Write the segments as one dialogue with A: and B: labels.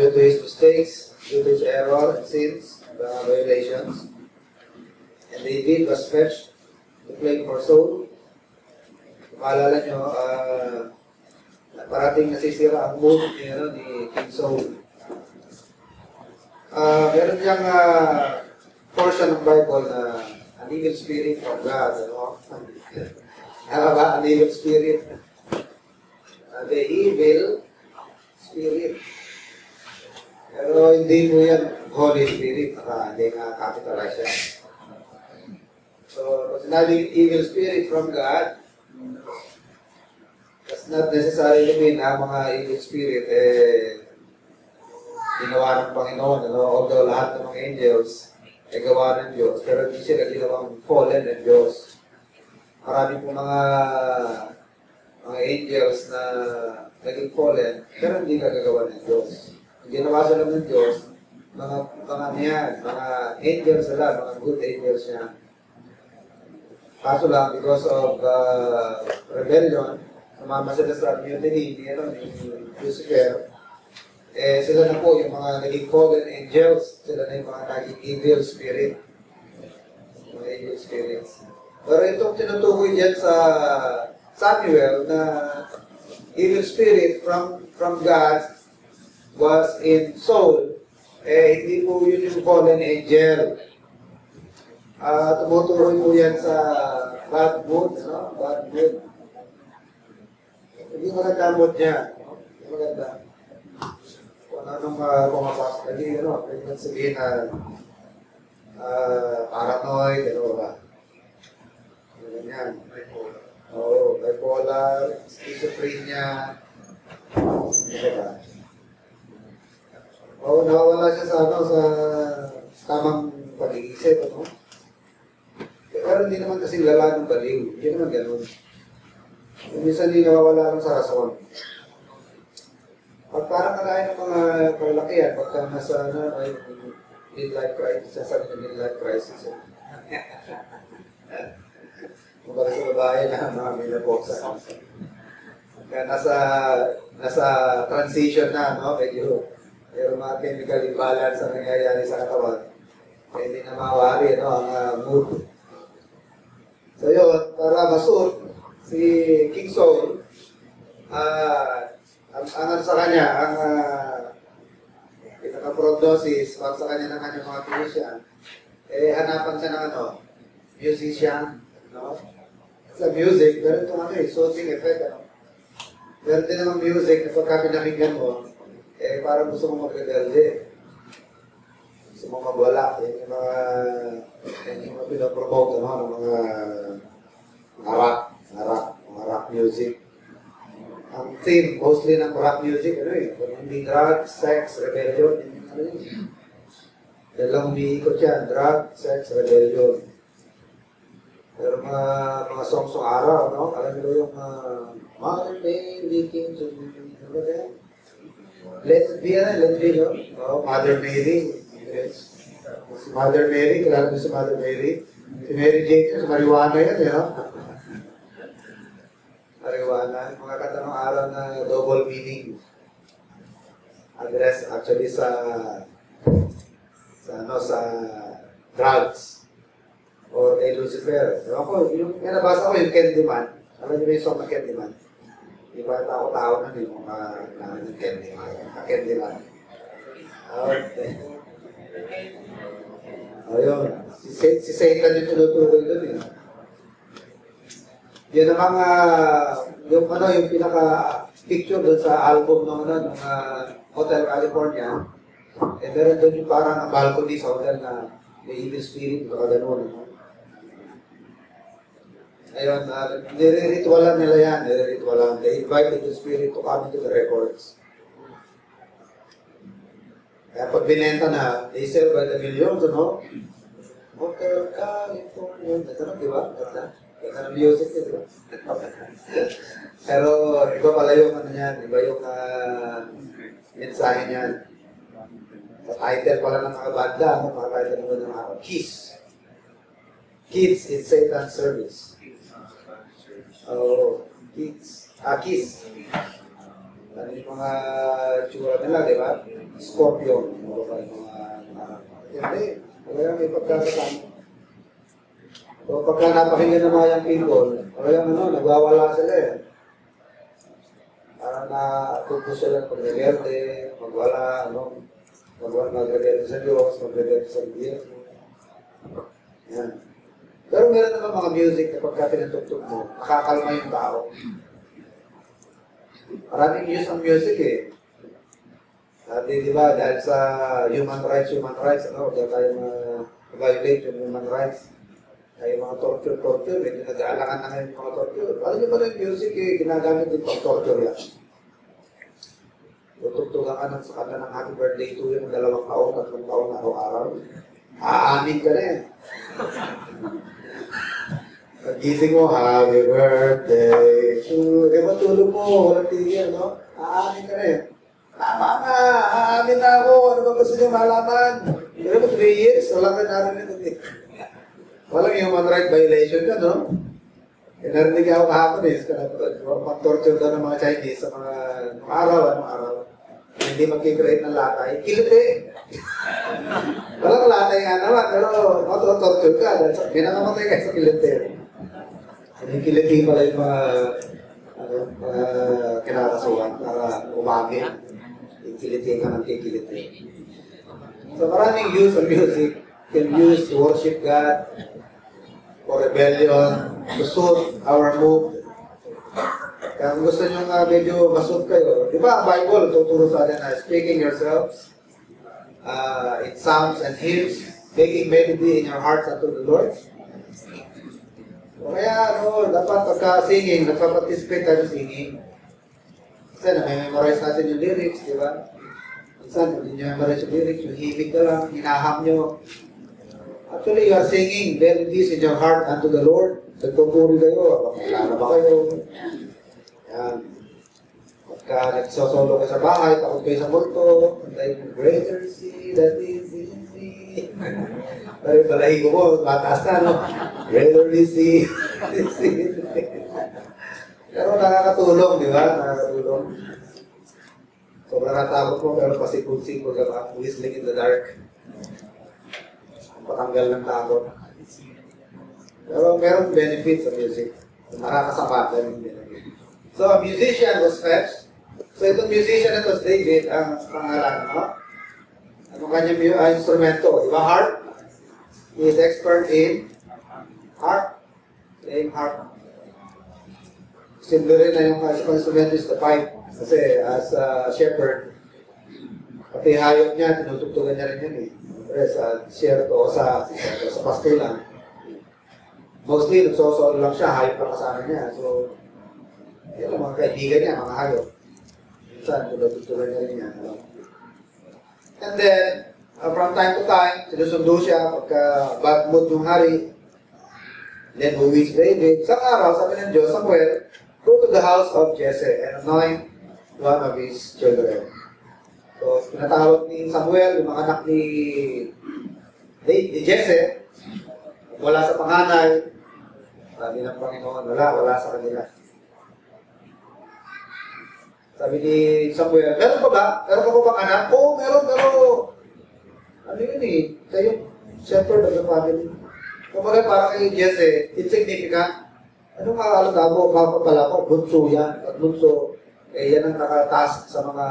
A: due to his mistakes, due to his error and sins, uh, violations. And David was fetched to play for Saul. Maalala nyo, uh, parating nasisira ang mood ni, ano, ni King Saul. Uh, meron niyang uh, portion ng Bible na an evil spirit from God. Ano? Tama ba? An evil spirit. Uh, the evil spirit. Pero hindi mo yan Holy Spirit. Baka hindi nga capitalize yan. So, sinabing evil spirit from God, does not necessarily mean na mga evil spirit eh ginawa ng Panginoon. Ano? Although lahat ng mga angels ay gawa ng Diyos, pero hindi sila ginawang fallen ng Diyos. Marami po mga mga angels na naging fallen, pero hindi nagagawa ng Diyos. Ginawa sila ng Diyos, mga mga niyan, mga angels sila, mga good angels niya. Kaso lang, because of uh, rebellion, sumama sila sa mutiny ni, ano, ni Lucifer, eh, sila na po yung mga naging fallen angels, sila na yung mga naging evil spirit. Mga evil spirits. Pero itong tinutukoy dyan sa Samuel na evil spirit from from God was in Saul, eh, hindi po yun yung fallen angel. Ah, tumutukoy po yan sa bad mood, no? Bad mood. Hindi maganda mood niya. Hindi maganda. Kung anong uh, pumapasok. Hindi, ano, pwede naman sabihin na uh, paranoid, ano ba? Ano ganyan. Oo, bipolar, schizophrenia. Ano ba? Oo, nawawala siya sa ano, sa tamang pag-iisip, ano? Pero hindi naman kasi lala ng baliw. Hindi naman ganun. Minsan hindi nawawala lang sa rason. Pag parang kagaya ng mga kalalakihan, pagka nasa ano, ay midlife crisis, sasabi ng midlife crisis. Eh. Kumbaga sa babae na mga menopause. Kaya nasa, nasa transition na, no? Medyo, pero mga chemical imbalance ang nangyayari sa katawan. Kaya hindi na mawari, no? Ang uh, mood. So yun, para masur, si King Saul, ah, ang, ang ano sa kanya, ang uh, pinaka-prognosis, pag sa kanya ng kanyang mga physician, eh, hanapan siya ng ano, musician, no? Sa music, pero itong ano eh, soothing effect, ano? Meron din naman music na pagka pinakinggan mo, eh, parang gusto mo mag-rebelde. Gusto mo magwala. Yan yung mga, yan yung mga pinapromote, ano, ng mga, mga rock, mga rock, music. Ang theme, mostly ng rock music, ano eh, kung hindi drugs, sex, rebellion, yun ano yun. Yan lang umiikot yan, drug, sex, rebellion. Pero mga mga songs ng araw, no? Alam niyo yung uh, Mother Mary came to me. Ano ba yan? It be, no? Oh, Mother Mary. Yes. Mother Mary, kilala mo si Mother Mary? Si Mary si Marijuana yan, you know? Marijuana, mga kanta ng araw na double meaning. Address actually sa sa ano sa drugs or kay Lucifer. Ewan ko, yung yung nabasa ko yung Candyman. Alam niyo ba yung song na Candyman? Di ba tao-tao na yung mga namin ng Candyman? Ka Candyman. Okay. Ayun. Si, si Satan yung tinutukoy doon eh. Yun ang mga, yung ano, yung pinaka picture doon sa album nung ano, nung uh, Hotel California. Eh, meron doon yung parang ang balcony sa hotel na may evil spirit, baka ganun. No? Ayun, uh, nire-ritualan nila yan, nire-ritualan. They invite the spirit to come into the records. Kaya pag binenta na, they sell by the millions, ano? Hotel California. Na, di ba? Ganda. Ganda ng music di ba? Pero iba pala yung ano niyan, iba yung uh, mensahe niyan. Sa title pala ng mga banda, ano, mga title ng mga Kiss. Kids in Satan's Service. Oh, kids. Ah, kiss. Ano yung mga tsura nila, di ba? Scorpio, ano ba yung mga, hindi, kaya may pagkakasama. So, pagka napakinggan ng mga young people, talagang ano, nagwawala sila eh. Parang na tupo sila pag nagerde, magwala, ano, magwala, magregerde sa Diyos, magregerde sa gobyerno. Yan. Pero meron naman mga music na pagka tinutugtog mo, nakakalma yung tao. Maraming use ang music eh. Dati, di ba, dahil sa human rights, human rights, ano, dahil tayo ma-violate yung human rights. Ay, mga torture, torture, medyo nag-aalangan na ngayon yung mga torture. Alam niyo ba yung music eh, ginagamit din pang torture yan. Tutugtugan ka ng sa kanta ng happy birthday to yung dalawang taon, tatlong taon, araw-araw. Aamin ka na eh. Pagising mo, happy birthday to... Eh, matulog mo, walang tigil, no? Aamin ka eh. Tama na, aamin na ako. Ano ba gusto niyo malaman? Pero mo, three years, wala ka narinig eh. Walang human right violation ka, no? Eh, narinig ako kahapon eh, pag-torture daw ng mga Chinese sa mga, mga araw, anong araw. Hindi magkikreate ng latay. Kiliti! Walang latay nga naman, pero matutorture ka. Dahil sa- Pinakamatay ka sa kiliti. Hindi kiliti pala yung mga ano, mga kinakasuhan para umami. Ikiliti ka ng kikiliti. So maraming use of music can use to worship God, for rebellion, to soothe our mood. Kaya kung gusto nyo nga medyo masoothe kayo, di ba Bible tuturo sa atin na speaking yourselves uh, in psalms and hymns, making melody in your hearts unto the Lord. O kaya ano, dapat pagka singing, nagpa-participate tayo singing. Kasi na-memorize natin yung lyrics, di ba? Minsan, hindi nyo memorize yung lyrics, yung himig ka lang, hinaham nyo. Actually, you are singing melodies in your heart unto the Lord. Nagpupuri kayo, wala ba kayo? Yan. Pagka nagsosolo ka sa bahay, takot kayo sa multo, like, greater sea that is thee. Pero yung balahigo mo, mataas na, no? Greater he. Pero nakakatulong, di ba? Nakakatulong. Sobrang natakot mo, pero pasikul-sikul ka pa, whistling in the dark. Patanggal ng takot. Pero meron benefits sa music. Nakakasama din yung benefit. So, a musician was fetched. So, itong musician na to, David, ang pangalan, no? Ano kanyang mu- ah, instrumento? Di ba harp? He is expert in harp. Playing harp. Simple rin na yung uh, instrumento is the pipe. Kasi as a shepherd, pati hayop niya, tinutugtugan niya rin yan eh. Pero sa desierto o sa, sa pastor lang. Mostly, nagsosolo lang siya, hayop lang kasama niya. So, ang mga kaibigan niya, mga hayop. Minsan, tinutugtugan niya rin yan. Ano? And then, uh, from time to time, sinusundo siya pagka bad mood yung hari. Then, who is David? Sa araw, sabi ng Diyos, Samuel, go to the house of Jesse and anoint one of his children. So, pinatawag ni Samuel, yung mga anak ni, ni, ni Jesse, wala sa panganay, sabi ng Panginoon, wala, wala sa kanila. Sabi ni Samuel, meron pa ba? Meron ka pa bang anak? Oo, meron, pero ano yun eh, siya yung shepherd of the family. Kumbaga parang kay Jesse, insignificant. Ano alam mo, mapapala ko, bunso yan. At bunso, eh yan ang nakatask sa mga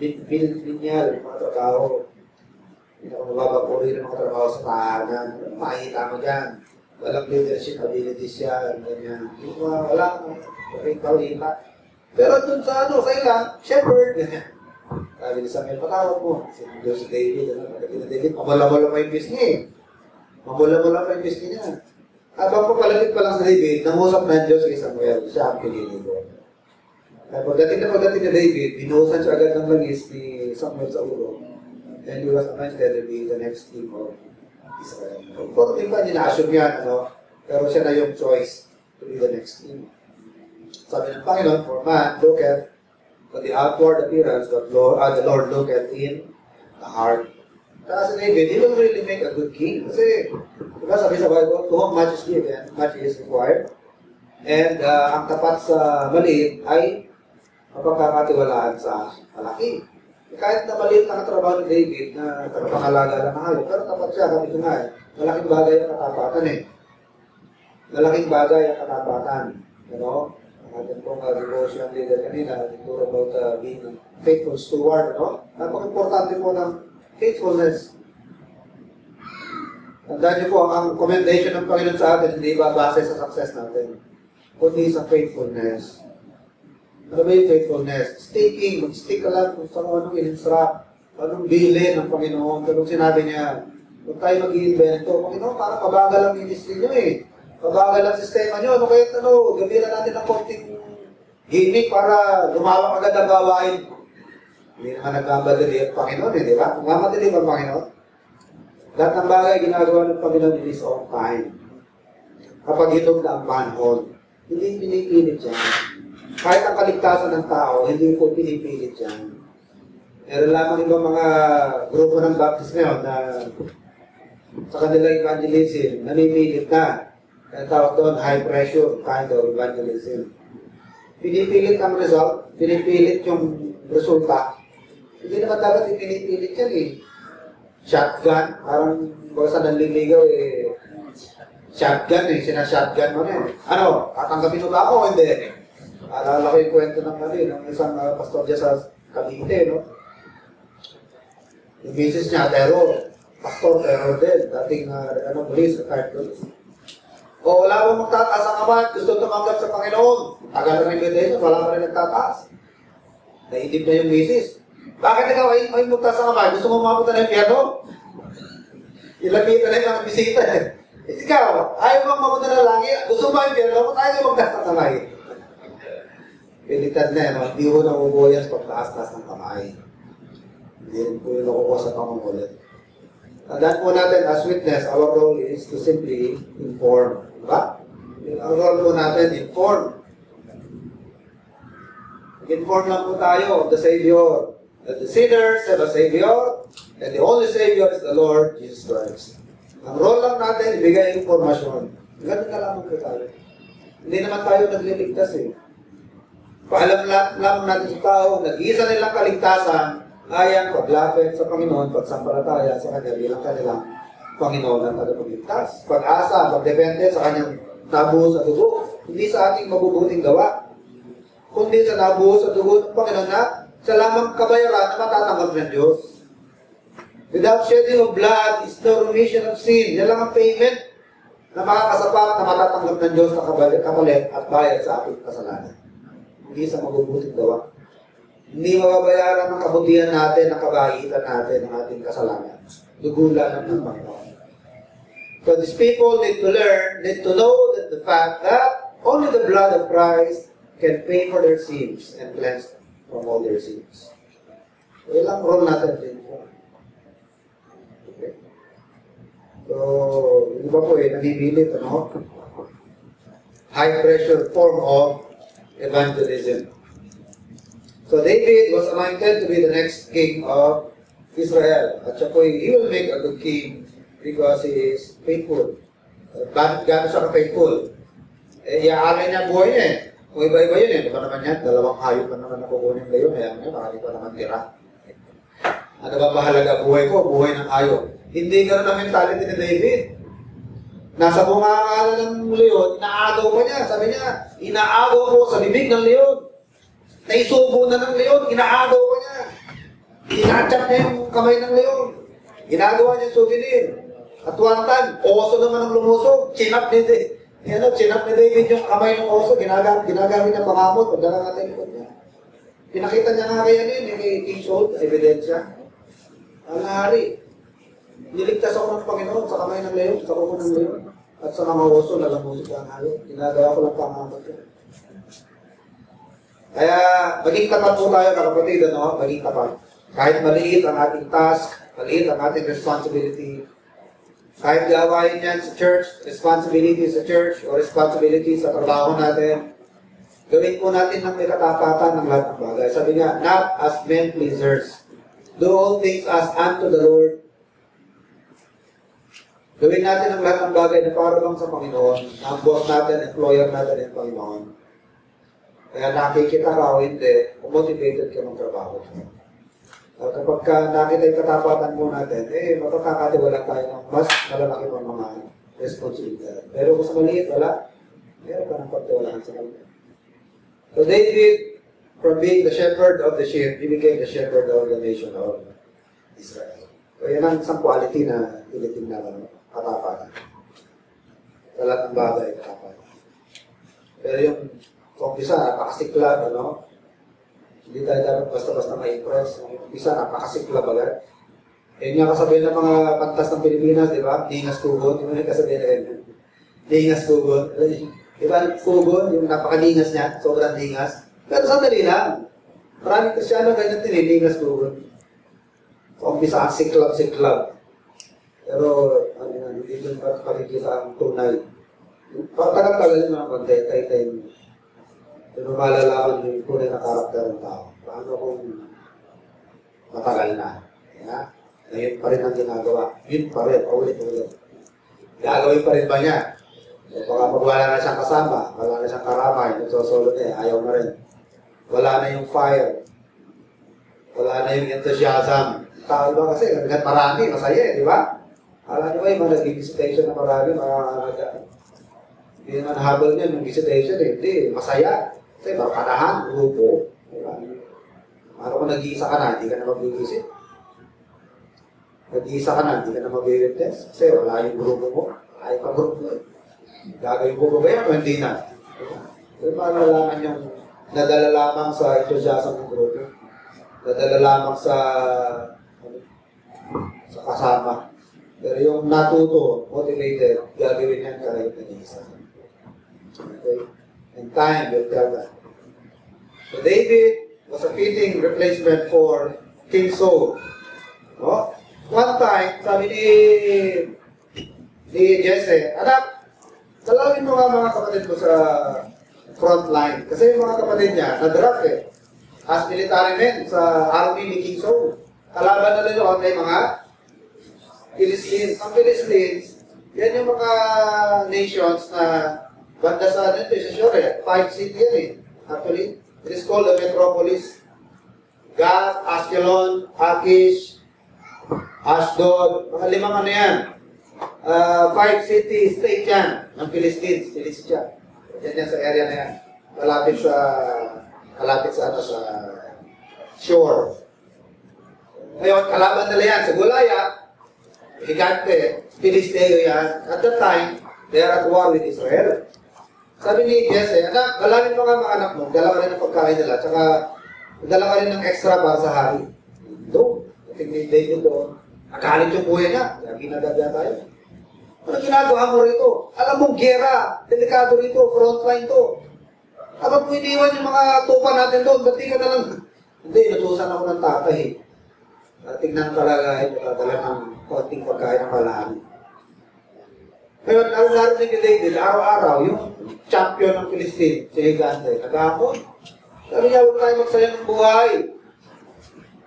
A: binyal, mga trabaho. Pinakamababakuri ng mga trabaho sa tahanan. Makikita mo dyan? Walang leadership abilities yan, ganyan. Yung mga wala, rin kawita. Pero dun sa ano, sa ilang, shepherd, ganyan. Sabi ni Samuel, patawag mo. Si Diyos si David, ano, pagdating na David, mamula-mula pa yung bisngi eh. Mamula-mula pa yung niya. Habang papalapit pa lang sa David, nangusap na Diyos kay Samuel, siya ang pinili ko. Pagdating na pagdating ni David, binuhusan siya agad ng langis ni Samuel sa ulo. And he was anointed to be the next king of Israel. Kung di ba, nina-assume yan, ano? Pero siya na yung choice to be the next king. Sabi ng Panginoon, for man looketh on the outward appearance, but Lord, uh, the Lord looketh in the heart. Kaya si David, he will really make a good king. Kasi, diba sabi sa Bible, to whom much is given, much is required. And uh, ang tapat sa maliit ay mapagkakatiwalaan sa malaki. Kahit na maliit lang ang trabaho ni David na pangalaga lang ng hayop, pero tapat siya, kami ko nga eh. Malaking bagay ang katapatan eh. Malaking bagay ang katapatan. You know? Ang ating pong uh, devotion leader kanina, nagturo about uh, being faithful steward. No? Napaka-importante po ng faithfulness. Tandaan niyo po, ang commendation ng Panginoon sa atin, hindi ba base sa success natin, kundi sa faithfulness. Ano ba yung faithfulness? Sticking, mag-stick ka lang kung saan anong in-instruct, anong bilin ng Panginoon. Pero sinabi niya, huwag tayo mag-iimbento. Panginoon, parang pabagal ang ministry niyo eh. Pabagal ang sistema niyo. Ano kaya ano, gamilan natin ng konting gimmick para lumawak agad ang gawain. Hindi naman nagmamadali ang Panginoon eh, di ba? Nagmamadali ba ang Panginoon? Lahat ng bagay ginagawa ng Panginoon in His own time. Kapag hinog na ang panahon, hindi pinipilit yan. Kahit ang kaligtasan ng tao, hindi po pinipilit yan. Meron lamang ibang mga grupo ng Baptist ngayon na sa kanilang evangelism, namimilit na. Kaya tawag doon, high pressure kind of evangelism. Pinipilit ang result, pinipilit yung resulta. Hindi naman dapat ipinipilit yan eh. Shotgun, parang basta nanliligaw eh. Shotgun eh, sinashotgun mo na eh. Ano, tatanggapin mo ba ako hindi? Alala ko yung kwento ng mali, ng isang uh, pastor dyan sa Cavite, no? Yung misis niya, terror. Pastor, terror din. Dating, uh, ano, police, retired police. O wala mo magtataas ang kamay, gusto tumanggap sa Panginoon. Tagal na rin invitation, wala pa rin nagtataas. Naidip na yung misis. Bakit ikaw ay, ay magtaas ang kamay? Gusto mo mapunta ng piano? Ilagita na yung mga bisita eh. Ikaw, ayaw mo mapunta na lagi. Gusto mo piano? Ba't ayaw magtaas ang kamay? Pilitan na yan, no? hindi ko nakukuha yan sa pagtaas-taas ng kamay. Hindi rin po yung nakukuha sa pangungulit. Tandaan po natin, as witness, our role is to simply inform. Diba? Ang role po natin, inform. Inform lang po tayo of the Savior. That the sinners have a Savior, and the only Savior is the Lord Jesus Christ. Ang role lang natin, ibigay informasyon. Ganun ka lamang po tayo. Hindi naman tayo nagliligtas eh. Paalam lang, lamang natin sa tao, nag-iisa nilang kaligtasan, ay ang paglapit sa Panginoon, pagsampalataya sa Kanya bilang kanilang Panginoon ang tagapagligtas. Pag-asa, pagdepende sa Kanyang nabuhos sa dugo. Hindi sa ating mabubuting gawa, kundi sa nabuhos sa dugo ng Panginoon na sa lamang kabayaran na matatanggap ng Diyos. Without shedding of blood is no remission of sin. Yan lang ang payment na makakasapat na matatanggap ng Diyos na kapalit, at bayad sa ating kasalanan. Hindi sa mabubuting gawa. Hindi mababayaran ng kabutihan natin, ang kabaitan natin, ng ating kasalanan. Dugulan ng Panginoon. So these people need to learn, need to know that the fact that only the blood of Christ can pay for their sins and cleanse from all their sins. So, ilang role natin din po. Okay. So, yung iba po eh, nabibilit, ano? High pressure form of evangelism. So David was anointed to be the next king of Israel. At siya po, he will make a good king because he is faithful. Bakit gano'n siya ka-faithful? Eh, iaalay niya buhay niya eh. Kung iba-iba yun eh, di ba naman yan? Dalawang hayop pa naman nakukunin ngayon. Kaya ngayon, baka di pa naman tira. Ano ba mahalaga buhay ko? Buhay ng hayop. Hindi gano'n ang mentality ni David. Nasa bunganga ng leon, inaagaw pa niya. Sabi niya, inaagaw ko sa bibig ng leon. Naisubo na ng leon, inaagaw pa niya. Inatsak niya yung kamay ng leon. Ginagawa niya souvenir. At one time, oso naman ang lumusog. Chinap ni David. Ano, chinap ni David yung kamay ng oso. Ginagamit, ginagamit ng pangamot. Pag nakangatay likod niya. Pinakita niya nga kay ano yun, kay King Saul, ebidensya. Ang hari. Niligtas ako ng Panginoon sa kamay ng leon, sa kuko ng leon. At sa mga oso, nalamusog ang hayop. Ginagawa ko lang pangamot yun. Kaya, maging tapat po tayo, kapatid, ano? Maging tapat. Kahit maliit ang ating task, maliit ang ating responsibility, kahit gawain yan sa church, responsibility sa church, o responsibility sa trabaho natin, gawin po natin ng may katapatan ng lahat ng bagay. Sabi nga, not as men pleasers. Do all things as unto the Lord. Gawin natin ang lahat ng bagay na para lang sa Panginoon. Ang boss natin, employer natin, ang Panginoon. Kaya nakikita ka o hindi, motivated ka magtrabaho. Uh, kapag ka nakita yung katapatan po natin, eh, makakakatiwala tayo ng mas malalaki pang mga responsibilidad. Pero kung sa maliit, wala. Meron ka ng pagtiwalaan sa kanila. So David, from being the shepherd of the sheep, he became the shepherd of the nation of Israel. So yan ang isang quality na tinitingnan ng katapatan. Sa lahat ng bagay, katapatan. Pero yung umpisa, napakasiklab, ano? Hindi tayo dapat basta-basta ma-impress. Yung umpisa, napakasiklab agad. Yun nga kasabihin ng mga pantas ng Pilipinas, di ba? Dingas kugon. Yung mga kasabihin na yun. Dingas kugon. Di ba? Kugon, yung napakalingas niya, sobrang dingas. Pero sandali lang. Maraming Krisyano ganyan din, eh, dingas kugon. So, umpisa, siklab-siklab. Pero, ano yan, hindi doon pa pakikita ang tunay. Yung mga konti, tay-tay. Pero malalaman yung tunay na karakter ng tao. Paano kung matagal na? Yeah? Ngayon pa rin ang ginagawa. Yun pa rin, paulit-ulit. Gagawin pa rin ba niya? O baka pag wala na siyang kasama, wala na siyang karamay, nagsosolo na eh, ayaw na rin. Wala na yung fire. Wala na yung enthusiasm. Tao ba kasi, hanggat marami, masaya eh, di ba? Alam niyo ba yung mga nag-visitation na marami, mga hindi naman habol niya ng visitation eh. Hindi, masaya. Kasi barkadahan, grupo. Diba? Kung nag-iisa ka na, hindi ka na mag-visit. Nag-iisa ka na, hindi ka na mag-witness. Kasi wala yung grupo mo. Ayaw ka grupo eh. Gagawin ko ba ba yan o hindi na? Diba? Pero malalaman yung nadala lamang sa enthusiasm ng grupo. Nadala lamang sa ano, sa kasama. Pero yung natuto, motivated, gagawin yan kahit nag-iisa. Okay? And time will tell that. So David was a fitting replacement for King Saul. No? One time, sabi ni ni Jesse, anak, dalawin mo nga mga kapatid ko sa front line. Kasi yung mga kapatid niya, na-draft eh. As military men sa army ni King Saul. Kalaban na nila kay mga Philistines. Ang Philistines, yan yung mga nations na banda sa ano ito, sa eh. Five city yan eh. Actually, it is called the metropolis. Gath, Askelon, Akish, Ashdod, mga limang ano yan. Uh, five city state yan ng Philistines, Philistia. Yan yan sa area na yan. Malapit sa, malapit sa ano, sa shore. Ngayon, kalaban nila yan sa Goliath, Higante, Filisteo yan. At that time, they are at war with Israel. Sabi ni Jesse, anak, dalawin mo nga mga anak mo, dala ka rin ng pagkain nila, tsaka dala ka rin ng extra para sa hari. Doon, tingin ni David doon. Nakalit yung kuya niya, kaya ginagabya tayo. Ano ginagawa mo rito? Alam mong gera, delikado rito, frontline to. Kapag mo iniwan yung mga tupa natin doon, ba't di ka na lang? Hindi, natusan ako ng tatay. Uh, tingnan talaga, ito dadala ng konting pagkain ng kalahari. Ngayon, ang narinig ni David, araw-araw, yung champion ng Philistine, si Higante, nag-aapon. Sabi niya, huwag tayo magsaya ng buhay.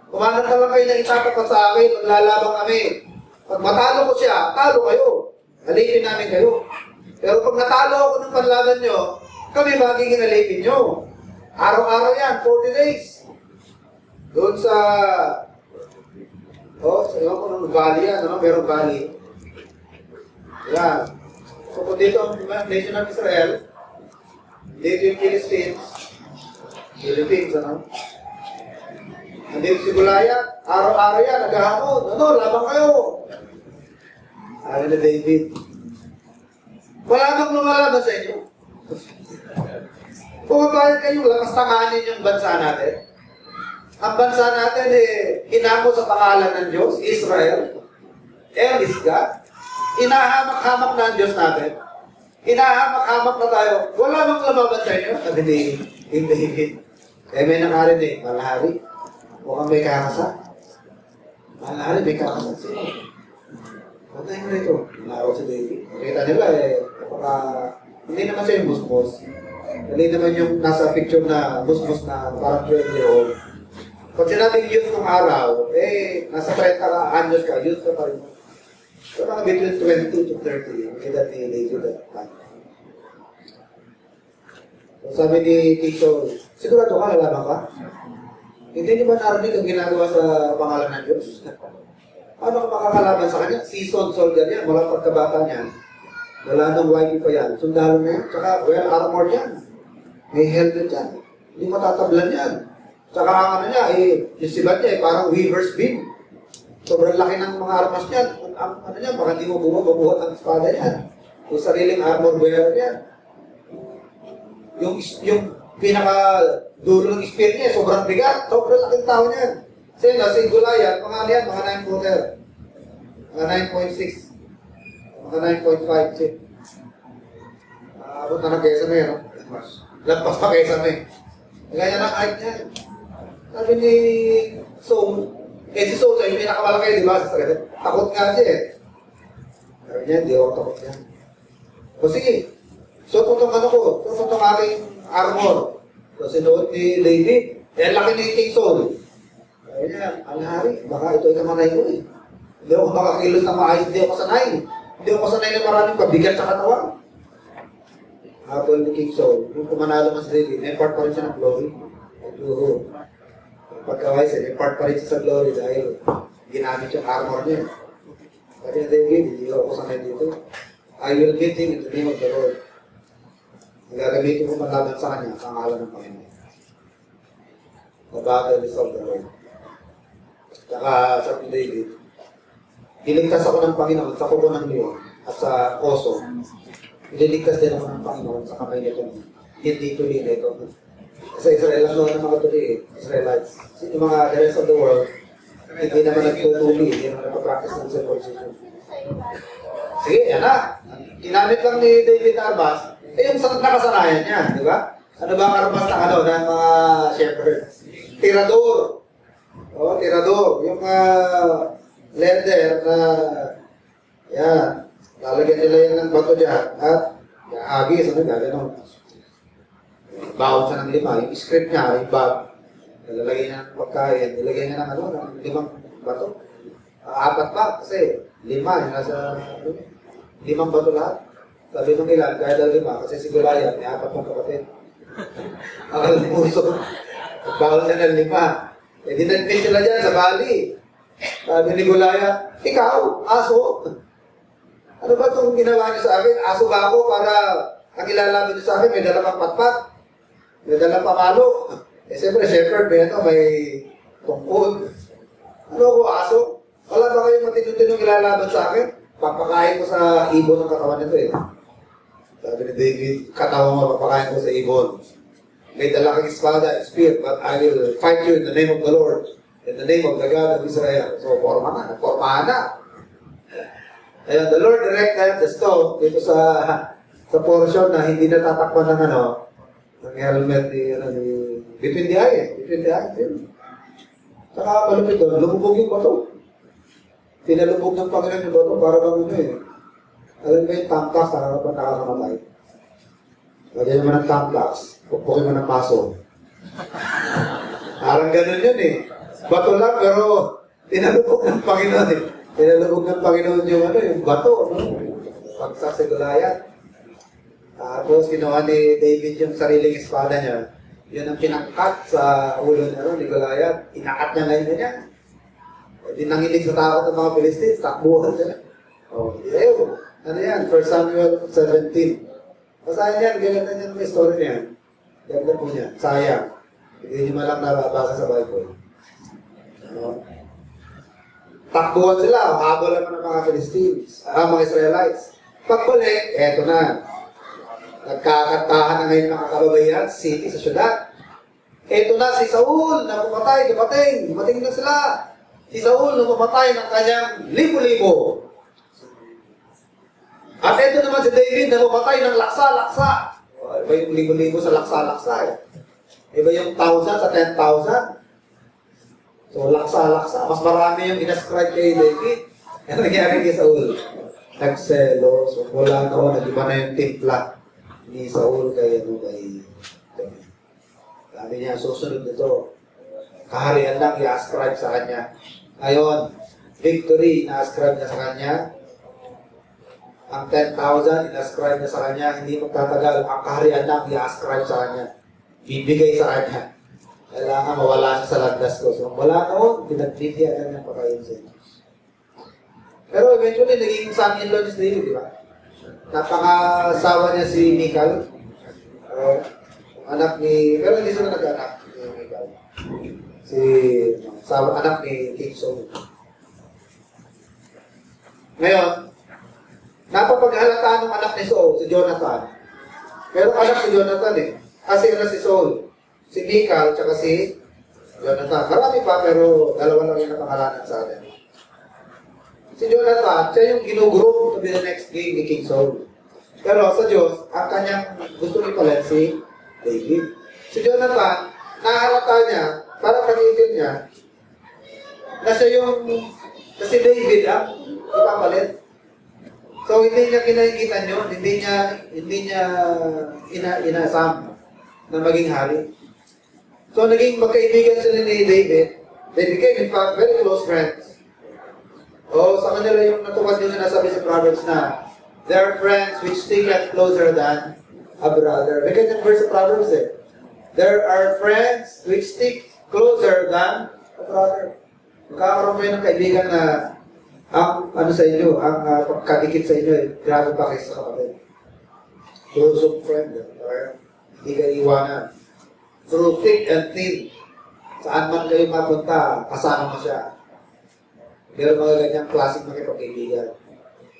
A: Kumanan na lang kayo na itatapat sa akin, maglalabang kami. Pag matalo ko siya, talo kayo. Alipin namin kayo. Pero pag natalo ako ng panlaban nyo, kami magiging alipin nyo. Araw-araw yan, 40 days. Doon sa Oh, sa iyo ko ng valley yan, ano? Merong valley. Yan. So, kung dito ang nation of Israel, dito yung Philistines, Philippines, ano? Nandito si Goliath, araw-araw yan, naghahamon. Ano, labang kayo. Sabi na David, wala bang lumalaban sa inyo? Kung bakit kayong lakas tanganin yung bansa natin, ang bansa natin eh, inako sa pangalan ng Diyos, Israel. El is God. Inahamak-hamak na ang Diyos natin. Inahamak-hamak na tayo. Wala bang lumaban sa inyo? Sabi ni David. Eh, may nangarin eh, malahari. Mukhang may kakasa. Malahari, may kakasa. Sino? Patay mo rito. Naraw si David. Nakita nila eh, kapaka, hindi naman siya yung busbos. Hindi naman yung nasa picture na busbos na parang 12 year old. Pag sinabing youth ng araw, eh, nasa 30 ka, anyos ka, youth ka pa rin. So, mga between 20 to 30, ang edad ni David at time. So, sabi ni Tito, sigurado ka, lalaban ka? Hindi niyo ba narinig ang ginagawa sa pangalan ng Diyos? Paano ka makakalaban sa kanya? Seasoned soldier yan, walang pagkabata niyan. Wala nang wifi pa yan. Sundalo na yan. Tsaka well armored yan. May helmet yan. Hindi matatablan yan. Tsaka ang ano niya, eh, yung sibat niya, eh, parang weaver's beam. Sobrang laki ng mga armas niyan. Ang, ang ano niya, baka hindi mo bumubuhat ang espada yan. Yung sariling armor bearer yan. Yung, yung pinaka dulo ng spear niya, sobrang bigat. Sobrang laking tao niyan. Kasi na, si Goliath, mga ano yan, mga 9 footer. Mga 9.6. Mga 9.5 chip. Aabot na ng kesa may, no? Lampas pa kesa may. Ganyan ang height niya. Sabi ni Soul, eh si Soul siya yung pinakamalaki, di ba? Takot nga siya eh. Sabi niya, hindi ako takot niya. O sige, so itong ano ko, so itong aking armor. So sinuot ni David, eh laki ni King Saul. Sabi niya, ang hari, baka ito ay kamanay ko eh. Hindi ako makakilos na maayos, hindi ako sanay. Hindi ako sanay na maraming pabigat sa katawan. Habol ni King Saul, yung pumanalo man si David, may part pa rin siya ng glory. Medyo, pagkaway siya, may part pa rin siya sa glory dahil ginamit yung armor niya. Sabi ni David, hindi ako sanay dito. I will meet him in the name of the Lord. Gagamitin ko malaban sa kanya ang pangalan ng Panginoon. The battle is of the Lord. Tsaka sabi David, Niligtas ako ng Panginoon sa kuko ng leon at sa oso. Ililigtas din ako ng Panginoon sa kamay nito. Hindi tuli nito. Sa Israel, ano ng mga tuli eh, Israelites. Kasi yung mga the rest of the world, hindi naman nagtutuli, hindi naman nagpa-practice ng circumcision. Sige, yan na. Ginamit lang ni David na armas, eh yung sa nakasanayan niya, di ba? Ano ba ang armas ng ano, ng mga shepherds? Tirador. Oh, tirador. Yung uh, leather na, yan, lalagyan nila yan ng bato dyan, at agis, ano, gano'n. Bawon siya ng lima. Yung script niya, yung bag, nilalagay niya ng pagkain, nilagay niya ng ano, ng limang bato. Ah, apat pa, kasi lima, yung nasa, limang bato lahat. Sabi nung ilan, kahit daw lima, kasi si Goliath, may apat pang kapatid. Ang puso. Bawal siya ng lima. Eh, dinagpin sila dyan sa Bali. Sabi ni Goliath, ikaw, aso. Ano ba itong ginawa niyo sa akin? Aso ba ako para ang ilalaban niyo sa akin, may dalang patpat, may dalang pamalo. Eh, siyempre, shepherd, may ano, may tungkod. Ano ako, aso? Wala ba kayong matitutulong ilalaban sa akin? Papakain ko sa ibon ng katawan nito eh. Sabi ni David, katawan mo, papakain ko sa ibon. May dala espada, spear, but I will fight you in the name of the Lord, in the name of the God of Israel. So, forma na, forma na. Ayun, the Lord directed the stone dito sa sa portion na hindi natatakpan ng ano, helmet ni, ano, ni, between the eye, between the eye, yun. Saka malupit doon, lumubog yung bato. Pinalubog ng Panginoon yung bato para bang ano eh. Alam mo yung tamtas, nakakapag nakakamatay. Lagyan mo ng tamtas, pupukin mo ng paso. Parang ganun yun eh. Bato lang pero tinalubog ng Panginoon eh. Tinalubog ng Panginoon yung ano, yung bato, no? Pagsak sa Goliath. Tapos kinuha ni David yung sariling espada niya. Yun ang pinangkat sa ulo niya no, ni Goliath. Inakat niya ngayon niya. Hindi nanginig sa takot ng mga Philistines, takbuhan sila. Oh, ew. Ano yan? 1 Samuel 17. Basahin yan, gaganda niyan may story niyan. Ganda po niya. Sayang. Hindi niyo malang nababasa sa Bible. Ano? Takbuhan sila, habol naman ng mga Philistines, ah, mga Israelites. Pagbalik, eto na. Nagkakantahan na ngayon mga kababayan, city sa syudad. Eto na si Saul na pumatay, dumating, dumating na sila. Si Saul na pumatay ng kanyang libo-libo. At eto naman si David na ng laksa-laksa. Iba yung libo-libo sa laksa-laksa eh. Iba yung thousand sa ten thousand. So, laksa-laksa. Mas marami yung inascribe kay David. Ano nangyari kay Saul? Nagselos. Wala na ako. Nag-iba na yung timpla ni Saul kay ano kay David. Sabi niya, susunod nito. Kaharian lang i-ascribe sa kanya. Ngayon, victory na-ascribe niya sa kanya. Ang 10,000 in-ascribe niya sa kanya. Hindi magtatagal. Ang kaharian lang i-ascribe sa kanya. Bibigay sa kanya. Kailangan mawala siya sa landas ko. So, wala noon, pinagbibigyan niya pa kayo sa inyo. Pero eventually, naging son-in-law ni David, di ba? Napakasawa niya si Michael. Uh, anak ni, pero hindi sila nag-anak ni Michael. Si, sawa, anak ni King Saul. Ngayon, napapaghalata ng anak ni Saul, si Jonathan. Pero anak si Jonathan eh. Kasi ano si Saul? Si Michael, tsaka si Jonathan. Marami pa, pero dalawa lang yung napangalanan sa atin. Si Jonathan, siya yung ginuguro to be the next king ni King Saul. Pero sa Diyos, ang kanyang gusto ni pala si David. Si Jonathan, nahalata niya, para pag-ibig niya, na siya yung, na si David ang ipapalit. So, hindi niya kinakita yun, hindi niya, hindi niya ina, inasam na maging hari. So, naging magkaibigan sila ni David. They became, in fact, very close friends. O, sa kanila yung natupad yung sinasabi sa Proverbs na, they are friends which sticketh closer than a brother. May kanyang verse sa Proverbs eh. There are friends which stick closer than a brother. Magkakaroon kayo ng kaibigan na ang ano sa inyo, ang uh, pagkadikit sa inyo, eh, grabe pa kayo sa kapatid. Close of friend, or hindi kayo iwanan. Through thick and thin, saan man kayo mapunta, kasama mo siya. Meron mga ganyang klaseng makipagkaibigan.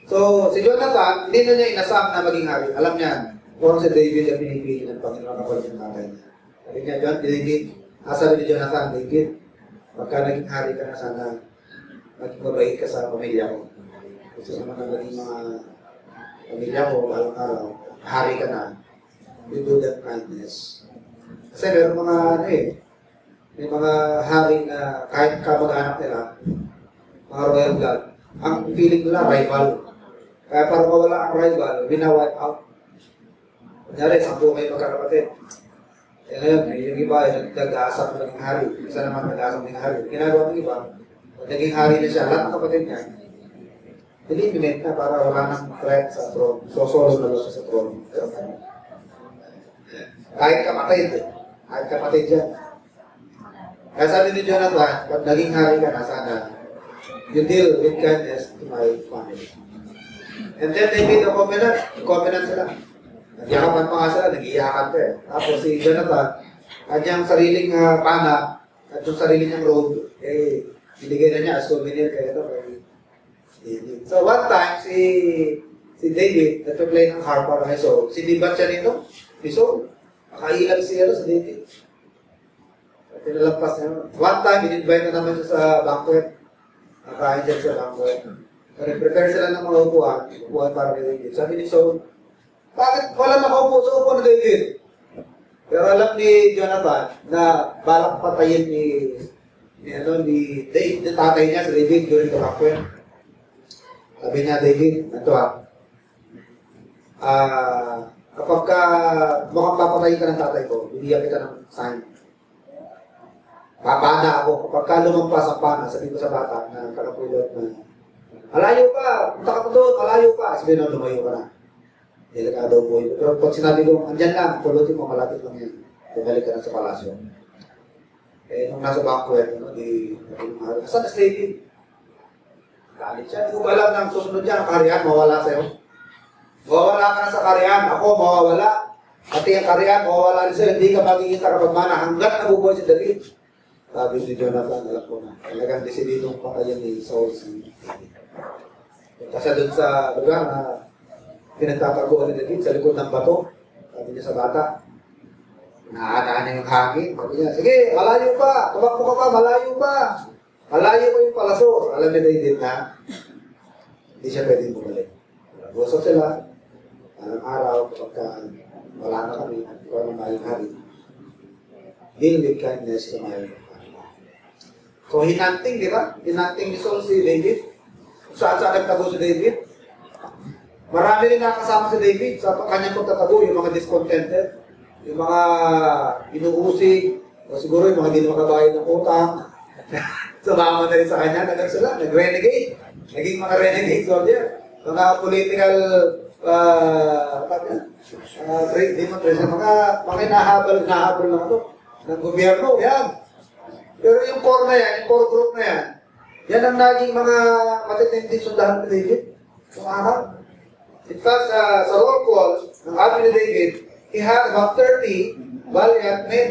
A: So, si Jonathan, hindi na niya inasam na maging hari. Alam niya, kung si David ang pinipili ng Panginoon kapag yung tatay niya. Sabi niya, John, David, ah, sabi ni Jonathan, David, pagka naging hari ka na sana, maging mabait ka sa pamilya ko. Kasi naman ang naging mga pamilya ko, alam araw, hari ka na, you do that kindness. Kasi meron mga ano eh, may mga hari na kahit kamag-anak nila, mga royal blood, ang feeling nila rival. Kaya para mawala ang rival, wina-wipe out. Kunyari, sampu kayo magkakapatid. Eh ngayon, yung iba ay nag-aasap na naging hari. Isa naman nag-aasap ng hari. Ginagawa ng iba, naging hari na siya, lahat ng kapatid niya, eliminate na para wala nang threat sa throne. So, solo na lang siya sa throne. Kahit kapatid, kahit kapatid yan. Kaya sabi ni Jonathan, pag naging hari ka na, you deal with kindness to my family. And then they made a covenant. Covenant sila. Nagyakapan pa nga sila, nag-iyakan pa eh. Tapos si Jonathan, kanyang sariling uh, pana, at yung sarili niyang robe, eh, binigay na niya as souvenir kay ito, kay David. So one time, si si David, nagpa-play ng harp para kay Saul. Sinibat siya nito, ni Saul. Nakailag siya ano, sa David. At niya. One time, in-invite na naman siya sa banquet. Nakain siya sa banquet. Prepare sila ng mga upuan, upuan para kay David. Sabi ni Saul, bakit wala nakaupo sa upo ni David? Pero alam ni Jonathan na balak patayin ni ni ano ni David, ni tatay niya sa David during the banquet. Sabi niya, David, ito ah, ah, kapag ka mukhang papatayin ka ng tatay ko, bibigyan kita ng sign. Papana ako. Kapag ka lumampas ang pana, sabi ko sa bata na kalapulot na, malayo ka, punta ka doon, malayo ka. Sabi na, lumayo ka na. Delikado po yun. Pero pag sinabi ko, andyan lang, pulutin mo, malapit lang yan. Bumalik ka na sa palasyo. Eh, nung nasa banquet, ano, di, naging Asan na David? Galit siya. Hindi ko pa alam na susunod niya, ang kaharian, mawala sa'yo. Mawawala ka na sa kaharian, ako mawawala. Pati ang kaharian, mawawala rin sa'yo. Hindi ka magiging karapagmana hanggat nabubuhay si David. Sabi ni Jonathan, alam ko na. Talagang desididong patayan ni Saul si. Kasi doon sa lugar na pinagtataguan ni David sa likod ng bato. Sabi niya sa bata, naanaan yung hangin. Sabi niya, sige, malayo pa. Tumakbo ka pa, malayo pa. Malayo ko yung palaso. Alam ni David na hindi siya pwedeng bumalik. Nagusap sila. Anong araw, kapag wala na kami, ikaw na maling hari. Deal with kindness to my. So, hinanting, di ba? Hinanting ni Saul si David. Saan saan nagtago si David? Marami rin nakasama si David sa kanyang pagtatago, yung mga discontented, yung mga inuusig, o siguro yung mga hindi makabayad ng utang. Sumama na rin sa kanya, nagag sila, nag-renegade. Naging mga renegade soldier. Mga political uh, uh, trade, di mo mga, mga nahabal, nahabal lang ito. ng gobyerno, yan. Pero yung core na yan, yung core group na yan, yan ang naging mga matitinding sundahan ni David. Araw. In fact, sa, sa roll call ng abi ni David, he had about 30 valiant men.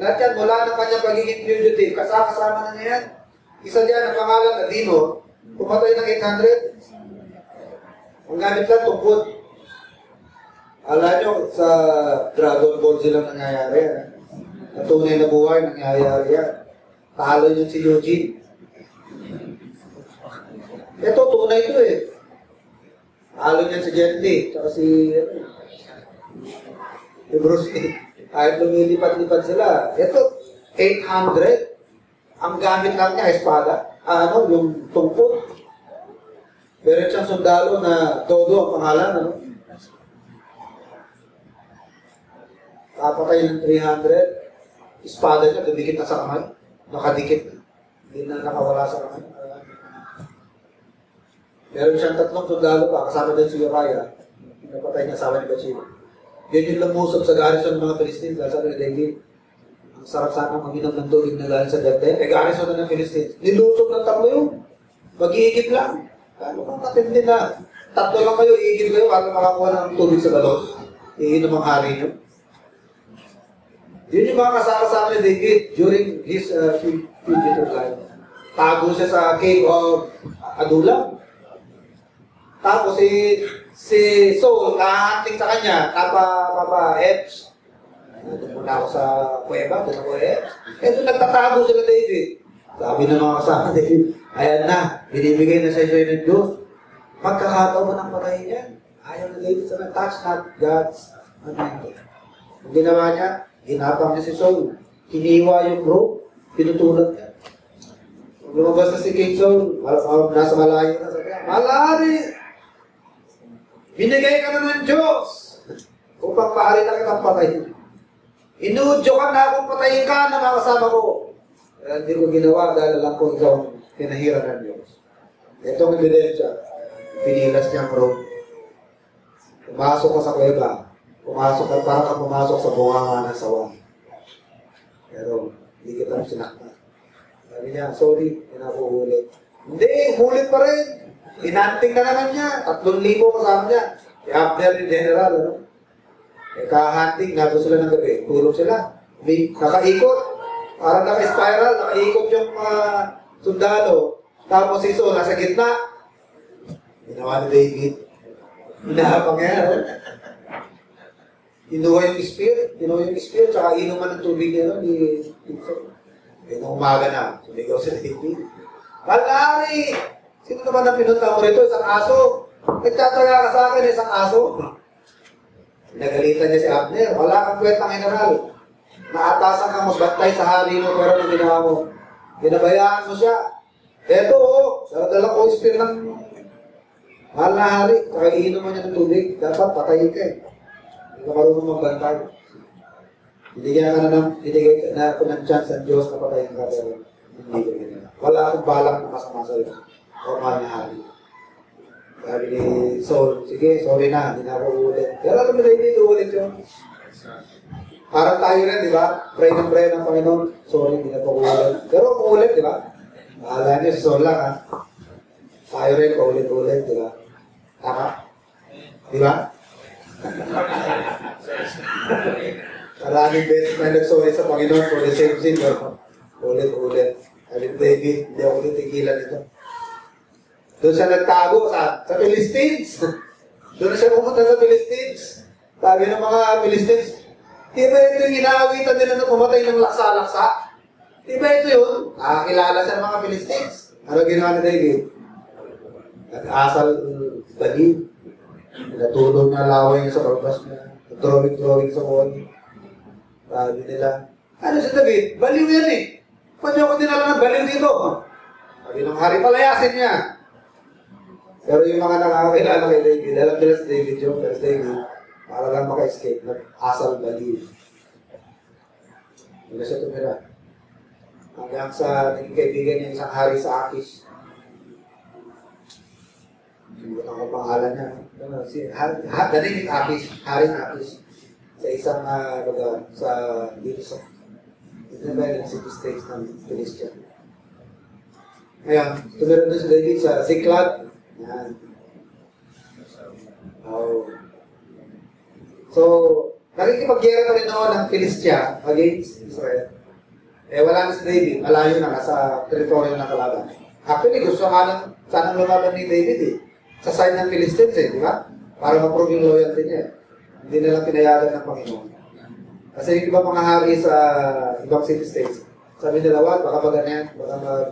A: Lahat yan, mula ng kanyang pagiging fugitive, kasama-kasama na niya yan. Isa diyan ang pangalan na Dino, pumatay ng 800. Ang gamit lang, tungkod. Alam nyo, sa Dragon Ball silang nangyayari yan. eh. Na tunay na buhay, nangyayari yan. Talo yun si Eugene. Ito, tunay ito eh. Talo niyan si Jet Li, tsaka si, si Bruce Lee. Kahit lumilipad-lipad sila. Ito, 800. Ang gamit lang niya, espada. Ano, yung tungkod. Meron siyang sundalo na todo ang pangalan, ano? Kapatay ng 300. Espada niya, dumikit na sa kamay. Nakadikit na. Hindi na nakawala sa kamay. Meron siyang tatlong sundalo pa, kasama din si Uriah. Napatay niya asawa ni Bathsheba. Yun yung lumusog sa garrison ng mga Philistines. Dahil sabi ni ang sarap sana mag-inom ng tubig na galing sa dante. Eh, garrison na ng Philistines. Nilusog ng tatlo yun. Mag-iigib lang. Ano kang matindi na? Tatlo lang kayo, iigib kayo para makakuha ng tubig sa galon. Iinom ang hari niyo. Yun yung mga kasama-sama ni David during his uh, fu- fugitive life. Tago siya sa cave of Adulam. Tapos si si Saul, kahanting sa kanya, kapa, kapa, Eps. Doon ako sa kuweba, doon ako Eps. Eh, doon nagtatago sila David. Sabi ng mga kasama David, ayan na, binibigay na sa iyo ng Diyos. Magkakataon mo ng patayin yan. Ayaw na David sa touch not God's anointing. Ang ginawa niya, ginapang niya si Saul. Hiniwa yung rope, pinutulad niya. Lumabas na si King Saul, nasa malayo na niya, Malari! Binigay ka na ng Diyos upang paari na kitang patayin. Inudyo ka na akong patayin ka ng mga kasama ko. Kaya hindi ko ginawa dahil alam ko ikaw ang pinahiran ng Diyos. Itong ebidensya, pinilas niya ang rope. Pumasok ka sa kuweba. Pumasok ka, para ka pumasok sa bunganga ng sawa. Pero, hindi kita sinaktan. Sabi niya, sorry, pinakuhuli. Hindi, hulit pa rin. Inanting na naman niya. Tatlong libo kasama niya. Si Abner ni General, ano? Eh, kahanting, nato sila ng gabi. Tulog sila. May, nakaikot. Parang naka-spiral, nakaikot yung mga sundalo. Tapos si nasa gitna. Ginawa ni David. Hinahapang niya. Inuha yung spear. Inuha yung spear, tsaka inuman ng tubig niya, no, ni Saul. Eh, nung umaga na, sumigaw si David. Malari! Sino naman ang pinunta mo rito? Isang aso. Nagtataga ka sa akin, isang aso. Nagalitan niya si Abner. Wala kang kwentang general. Naatasan ka mo, bantay sa hari mo, pero ano ginawa mo? Ginabayaan mo siya. Eto, oh, dala ko spear ng mahal hari. Saka iinuman niya ng tubig. Dapat patayin ka eh. Ka marunong magbantay. Binigyan ka na ng, binigyan na ako ng chance ng Diyos na patayin ka, pero hindi ko ginawa. Wala akong balak na masama sa iyo. O mahal na hari. Sabi ni Saul, sige, sorry na, hindi na ako uulit. Pero alam na hindi uulit yun. Parang tayo rin, di ba? Pray ng pray ng Panginoon. Sorry, hindi na po uulit. Pero uulit, di ba? Bahala niyo si Saul lang, ha? Tayo rin, paulit-ulit, di ba? Tama? Di ba? Maraming beses na nagsorry sa Panginoon for the same sin. Ulit-ulit. Sabi David, hindi ako titigilan ito. Doon siya nagtago sa, sa Philistines. Doon siya pumunta sa Philistines. Sabi ng mga Philistines, di ba ito yung inaawitan nila na pumatay ng laksa-laksa? Di ba ito yun? Nakakilala siya ng mga Philistines. Ano ginawa ni David? Nag-asal baliw. Natulog na laway niya sa barbas niya. Drawing-drawing sa wall. Sabi nila, ano si David? Baliw yan eh. Pwede ako dinala ng baliw dito. Sabi ng hari, palayasin niya. Pero yung mga nakakakilala kay David, alam nila si David yung si David, para lang maka-escape, nag-asal baliw. Hindi siya tumira. Hanggang sa naging kaibigan niya isang hari sa Akish. Ko pangalan niya. Ano, si, ha, ha, the name is Akish, Hari Akish. Sa isang uh, lugar, sa, dito sa rebellion city states ng Philistia. Ngayon, tumira doon si David sa Ziklag. Yan. Oh. So, nakikipagyera pa rin noon ng Philistia against Israel. Eh, wala na si David. Malayo na, nasa teritoryo ng kalaban. Actually, gusto nga lang, sanang lumaban ni David eh. Sa side ng Philistines eh, di ba? Para ma-prove yung loyalty niya. Hindi nila pinayagan ng Panginoon. Kasi yung iba mga hari sa ibang city states, sabi nila, wag, baka maganyan, baka mag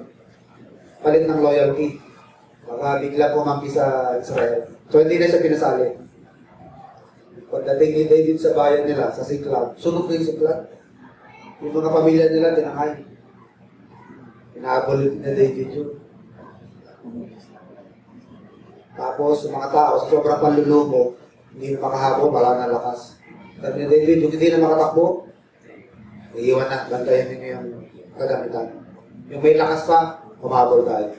A: palit ng loyalty. Baka bigla pumampi sa Israel. So hindi na siya pinasali. Pagdating ni David sa bayan nila, sa Siklag, sunog na yung Siklag. Yung mga pamilya nila, tinangay. Inaabol na David yun. Tapos, yung mga tao, sa sobrang panlulumo, hindi na makahabol, wala na lakas. Sabi ni David, yung hindi na makatakbo, iiwan na, bantayan ninyo yung kagamitan. Yung may lakas pa, humabol tayo.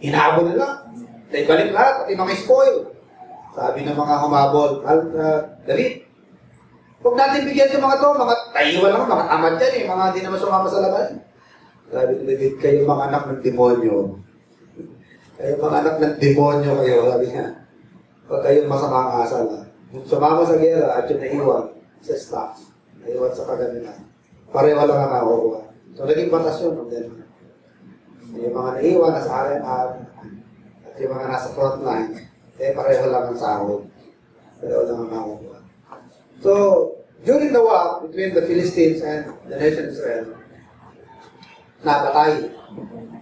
A: Hinahabol nila. Dahil balik lahat, pati mga spoil. Sabi ng mga humabol, uh, David, huwag natin bigyan yung mga to, mga taiwan lang, mga tamad yan eh, mga hindi naman sumama sa laban. Sabi ni David, kayo mga anak ng demonyo. Kayo mga anak ng demonyo kayo, sabi niya. Huwag kayong masamang asal. Ha? Yung sumama sa gera at yung naiwan sa staff, naiwan sa kagamitan, pareho lang ang nakukuha. So, naging batas yun from then. Yung mga naiwan, nasa RNR, at yung mga nasa front line, eh pareho lang ang sahod. Pareho lang ang makukuha. So, during the war between the Philistines and the nation Israel, napatay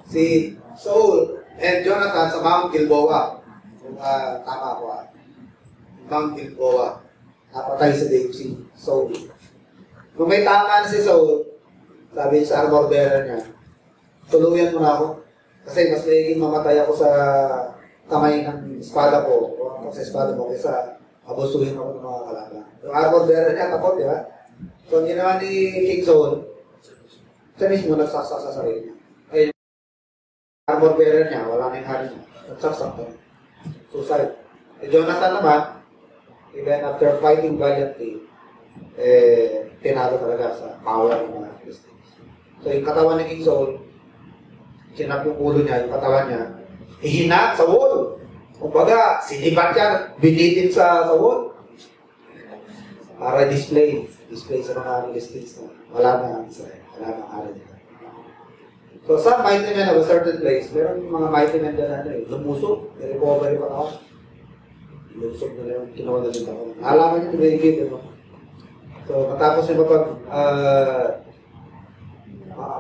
A: si Saul and Jonathan sa Mount Gilboa. Kung uh, tama ko ah. Mount Gilboa. Napatay sa Dave si Saul. Kung may tama na si Saul, sabi sa armor bearer niya, tuluyan mo na ako. Kasi mas nagiging mamatay ako sa kamay ng espada ko o sa espada mo kaysa abusuhin ako ng mga kalaban. Yung armor bearer niya, takot, di ba? So, ang ginawa ni King Saul, siya mismo nagsaksak niya. Armor bearer niya, wala na yung hari niya. Nagsaksak to. Suicide. Eh, Jonathan naman, even after fighting valiantly, eh, tinalo talaga sa power ng mga Philistines. So, yung katawan ni King Saul, kinap yung ulo niya, yung katawan niya, ihina sa wall. Kumbaga, sinibat niya, binitin sa, sa wall. Para display, display sa mga Philistines na wala na ang Israel, wala na ang nila. So, some mighty men of a certain place, meron yung mga mighty men na ano eh, lumusok, recovery pa ako. Lumusok nila yung kinuha na nila ako. Alaman niyo ito David, ano? So, matapos yung mapag, uh,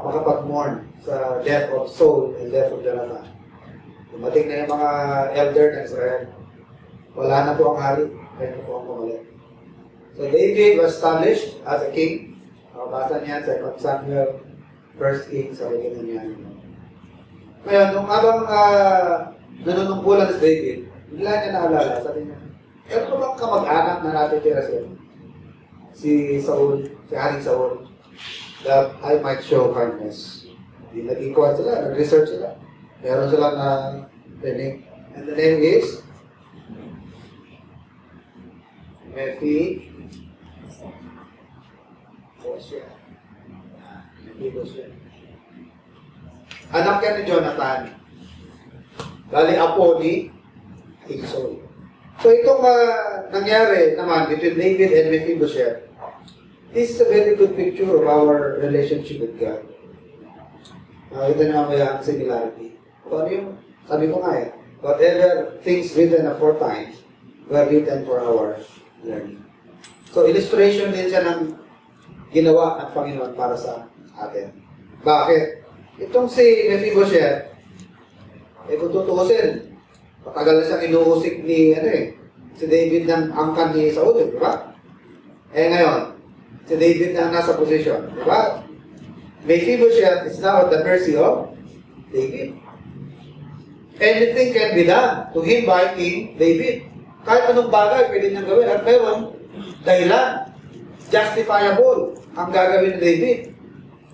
A: makapag-mourn sa death of Saul and death of Jonathan. Dumating na yung mga elder ng Israel. Wala na po ang hari, kaya na po ang pumalit. So David was established as a king. Makabasa niya sa 2 Samuel, 1 Kings, sa ganyan niya. Ngayon, nung habang uh, nanunungkulan si David, bigla niya naalala, sabi niya, ano ba bang kamag-anak na natitira siya? Si Saul, si Haring Saul, that I might show kindness. Di nag-inquire sila, nag-research sila. Meron sila na tinig. And the name is Mephi Bosya. Mephi Bosya. Anak yan ni Jonathan. Bali apo ni Saul. So itong uh, nangyari naman between David and Mephibosheth, this is a very good picture of our relationship with God. Nakita niyo mamaya ang similarity. Kung ano yung, sabi ko nga eh, whatever things written aforetime were written for our learning. So illustration din siya ng ginawa ng Panginoon para sa atin. Bakit? Itong si Mephibosheth, eh kung tutuusin, patagal na siyang inuusik ni, ano eh, si David ng angkan ni Saul, eh, di ba? Eh ngayon, si David na nasa posisyon, di ba? Mephibosheth is now at the mercy of David. Anything can be done to him by King David. Kahit anong bagay pwede niyang gawin at meron dahilan, justifiable ang gagawin ni David.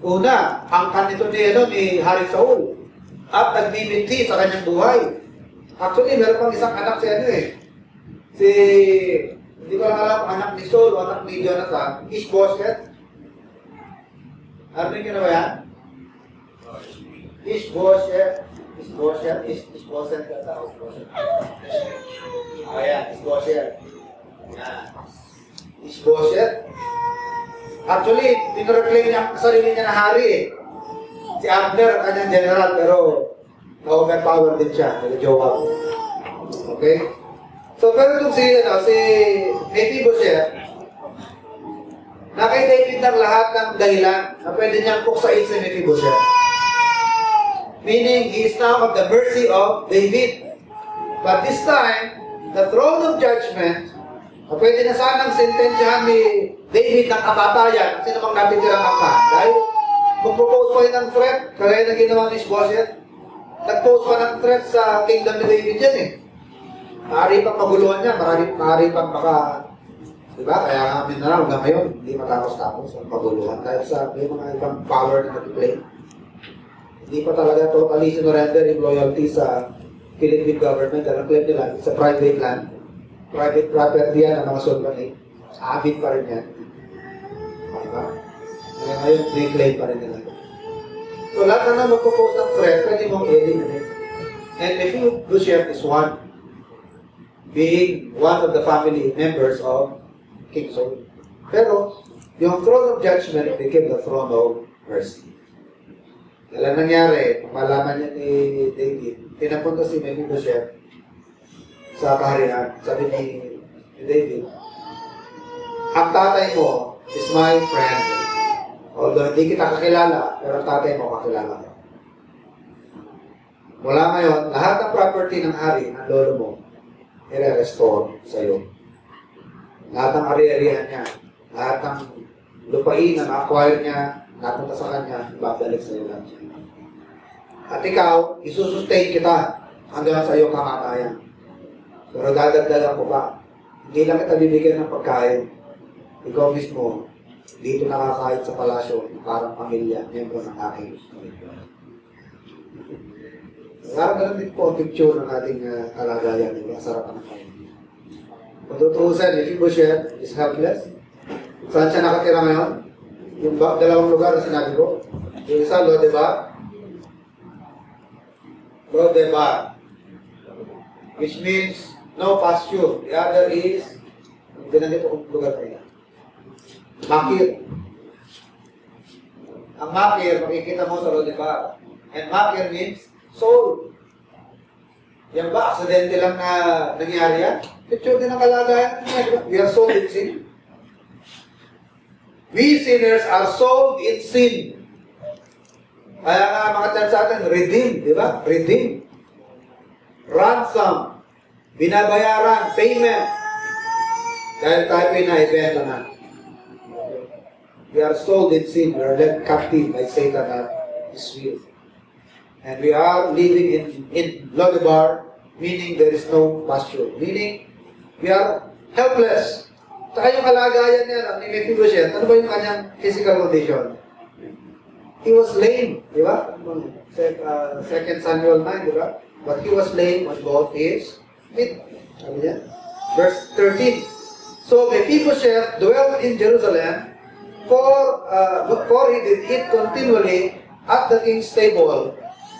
A: Una, ang kanito ni, ano, ni Hari Saul at nagbibinti sa kanyang buhay. Actually, meron pang isang anak si ano eh. Si, hindi ko lang alam, anak ni Saul o anak ni Jonathan, Ishbosheth. Narinig niyo na ba yan? Ishbosheth. Ishbosheth. Ish, Ishbosheth Ishbosheth. Ayan, Ishbosheth. Yan. Ishbosheth. Actually, pinreclaim niya ang sarili niya na hari eh. Si Abner, ang kanyang general, pero na-overpower din siya. Nag-jowa. Okay? So, pero itong si, ano, si Mephibosheth, na kay David ng lahat ng dahilan na pwede niyang puksain si Mephibosheth. Meaning, he is now of the mercy of David. But this time, the throne of judgment, pwede na sanang sentensyahan ni David ng kamatayan, sino bang napitirang angka? Dahil magpo-post pa yun ng threat, kagaya na ginawa ni Ishbosheth, nag-post pa ng threat sa kingdom ni David yan eh. Maaari pang maguluhan niya, maaari, maaari pang maka... Di ba? Kaya kami na lang hanggang ngayon, hindi matapos-tapos ang paguluhan dahil sa may mga ibang power na nag-play. Hindi pa talaga totally sinurrender yung loyalty sa Philippine government. Alam claim nila, it's a private land. Private property yan ng mga sultanate. Sa amin pa rin yan. Di ba? Kaya ngayon, claim pa rin nila. So lahat na na magpo-post ng threat, pwede mong eliminate. And if you do share is one, being one of the family members of King Saul. Pero, yung throne of judgment became the throne of mercy. Kailan nangyari, malaman niya ni David, tinapunta si Mephibosheth sa kaharian. Sabi ni, David, ang tatay mo is my friend. Although hindi kita kakilala, pero ang tatay mo kakilala ko. Mula ngayon, lahat ng property ng hari, ng lolo mo, i-restore sa iyo. Lahat ng ari-arihan niya, lahat ng lupain na na-acquire niya, napunta sa kanya, ibabalik sa iyo niya. At ikaw, isusustain kita hanggang sa iyong kamatayan. Pero dadagdagan ko pa. Hindi lang kita bibigyan ng pagkain. Ikaw mismo, dito nakakain sa palasyo, parang pamilya, miyembro ng aking pamilya. Parang ganun din po ang picture ng ating uh, kalagayan, di ba? Sarap ang kain. Kung tutuusan, if Mephibosheth is helpless, saan siya nakatira ngayon? Yung ba, dalawang lugar na sinabi ko. Yung isa, Lodebar. Lodebar. Which means no pasture. The other is, binanggit ko lugar na yan. Makir. Ang Makir, makikita mo sa Lodebar. And Makir means soul. Yan ba, aksidente lang na nangyari yan? Picture din ang kalagayan. We are sold in sin. We sinners are sold in sin. Kaya nga mga tan sa atin, redeem, di ba? Redeem. Ransom. Binabayaran. Payment. Dahil tayo pinaibenta na. We are sold in sin. We are led captive by Satan at his will. And we are living in, in Lodebar, meaning there is no pasture. Meaning, we are helpless. Saka yung kalagayan niya, ni Mephibosheth, ano ba yung kanyang physical condition? He was lame, di ba? Sec- uh, Second Samuel 9, di ba? But he was lame on both his feet. Sabi niya. Verse 13. So Mephibosheth dwelt in Jerusalem, for, uh, for he did eat continually at the king's table,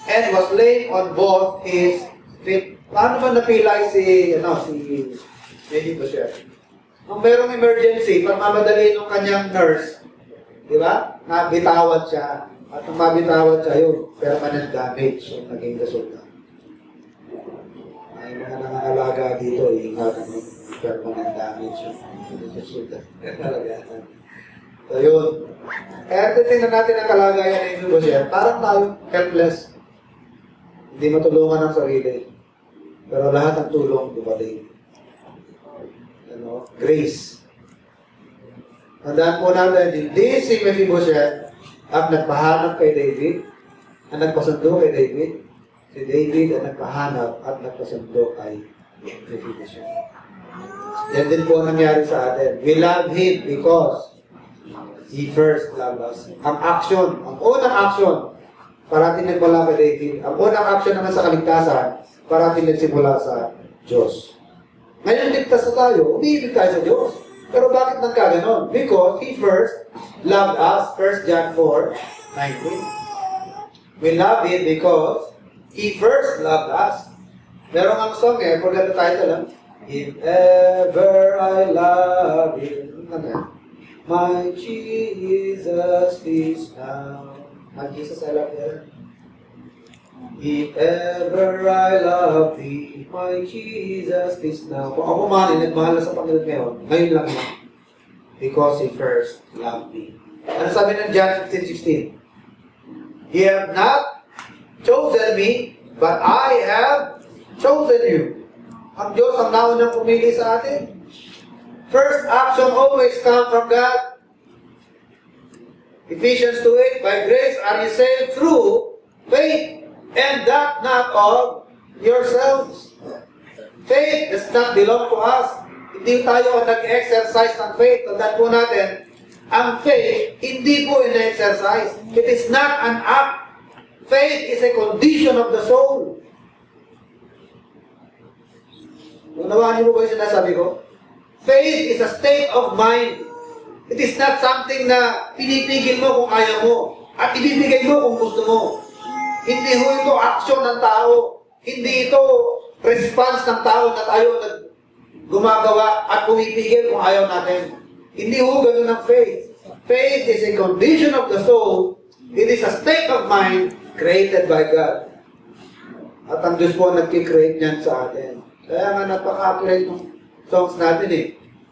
A: and was lame on both his feet. Paano ba napilay si, ano, si Mephibosheth? Nung merong emergency, pag mamadali nung kanyang nurse, di ba? Nabitawan siya. At nung mabitawan siya, yun, permanent damage. So, naging resulta. Mga nangangalaga dito, ingatan mo, permanent damage yun. Naging resulta. Talaga. So, yun. Kaya titignan natin ang kalagayan ng Mephibosheth, parang tayo helpless. Hindi matulungan ang sarili. Pero lahat ng tulong dumating. Ano? Grace. Tandaan po natin, hindi si Mephibosheth ang nagpahanap kay David, ang nagpasundo kay David. Si David ang nagpahanap at nagpasundo kay Mephibosheth. Yan din po ang nangyari sa atin. We love Him because He first loved us. Ang action, ang unang action, parating nagmula kay David. Ang unang action naman sa kaligtasan, parating nagsimula sa Diyos. Ngayon, ligtas na tayo, umiibig tayo sa Diyos. Pero bakit nagkaganon? Because He first loved us. 1 John 4, 19. We love Him because He first loved us. Meron ang song eh, forget the title ah. If ever I love Him, ano yan? My Jesus is now. My Jesus, I love you. If ever I love thee, my Jesus is now. Kung ako man ay nagmahal na sa Panginoon ngayon, ngayon lang yan. Because He first loved me. Ano sabi ng John 15:16? Ye have not chosen me, but I have chosen you. Ang Diyos ang naunang pumili sa atin. First action always come from God. Ephesians 2.8, By grace are you saved through faith, and that not of yourselves. Faith does not belong to us. Hindi tayo ang nag-exercise ng faith. Tandaan po natin, ang faith, hindi po in-exercise. It is not an act. Faith is a condition of the soul. Unawaan niyo po ba yung sinasabi ko? Faith is a state of mind. It is not something na pinipigil mo kung ayaw mo at ibibigay mo kung gusto mo. Hindi ho ito action ng tao. Hindi ito response ng tao na tayo nag gumagawa at pumipigil kung ayaw natin. Hindi ho ganun ang faith. Faith is a condition of the soul. It is a state of mind created by God. At ang Diyos po ang nagkikreate niyan sa atin. Kaya nga napaka-accurate ng songs natin eh.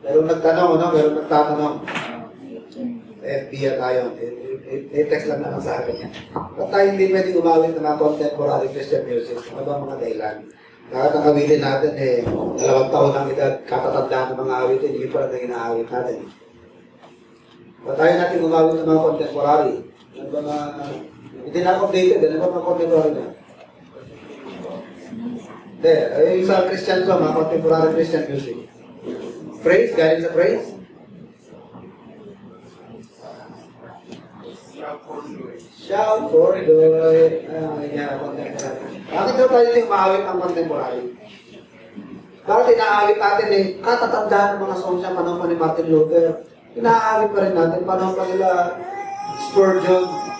A: Pero nagtanong, ano? Pero nagtatanong. FBI tayo. I-text lang naman sa akin yan. Ba't tayo hindi pwede umawit ng mga contemporary Christian music? Ano ba mga dahilan? Lahat ng awitin natin eh, dalawang taon lang edad, katatandaan ng mga awitin, hindi pa rin na inaawit natin. Ba't tayo natin umawit ng mga contemporary? Ano ba mga... Hindi na updated, ano ba mga contemporary na? Hindi, ay sa Christian song, mga contemporary Christian music. Praise, galing sa praise. Shout for joy. Ah, yan, contemporary. Bakit daw tayo yung maawit ang contemporary? Bakit inaawit natin eh? Katatandaan mga songs niya, panahon pa ni Martin Luther. Inaawit pa rin natin, panahon pa nila Spurgeon.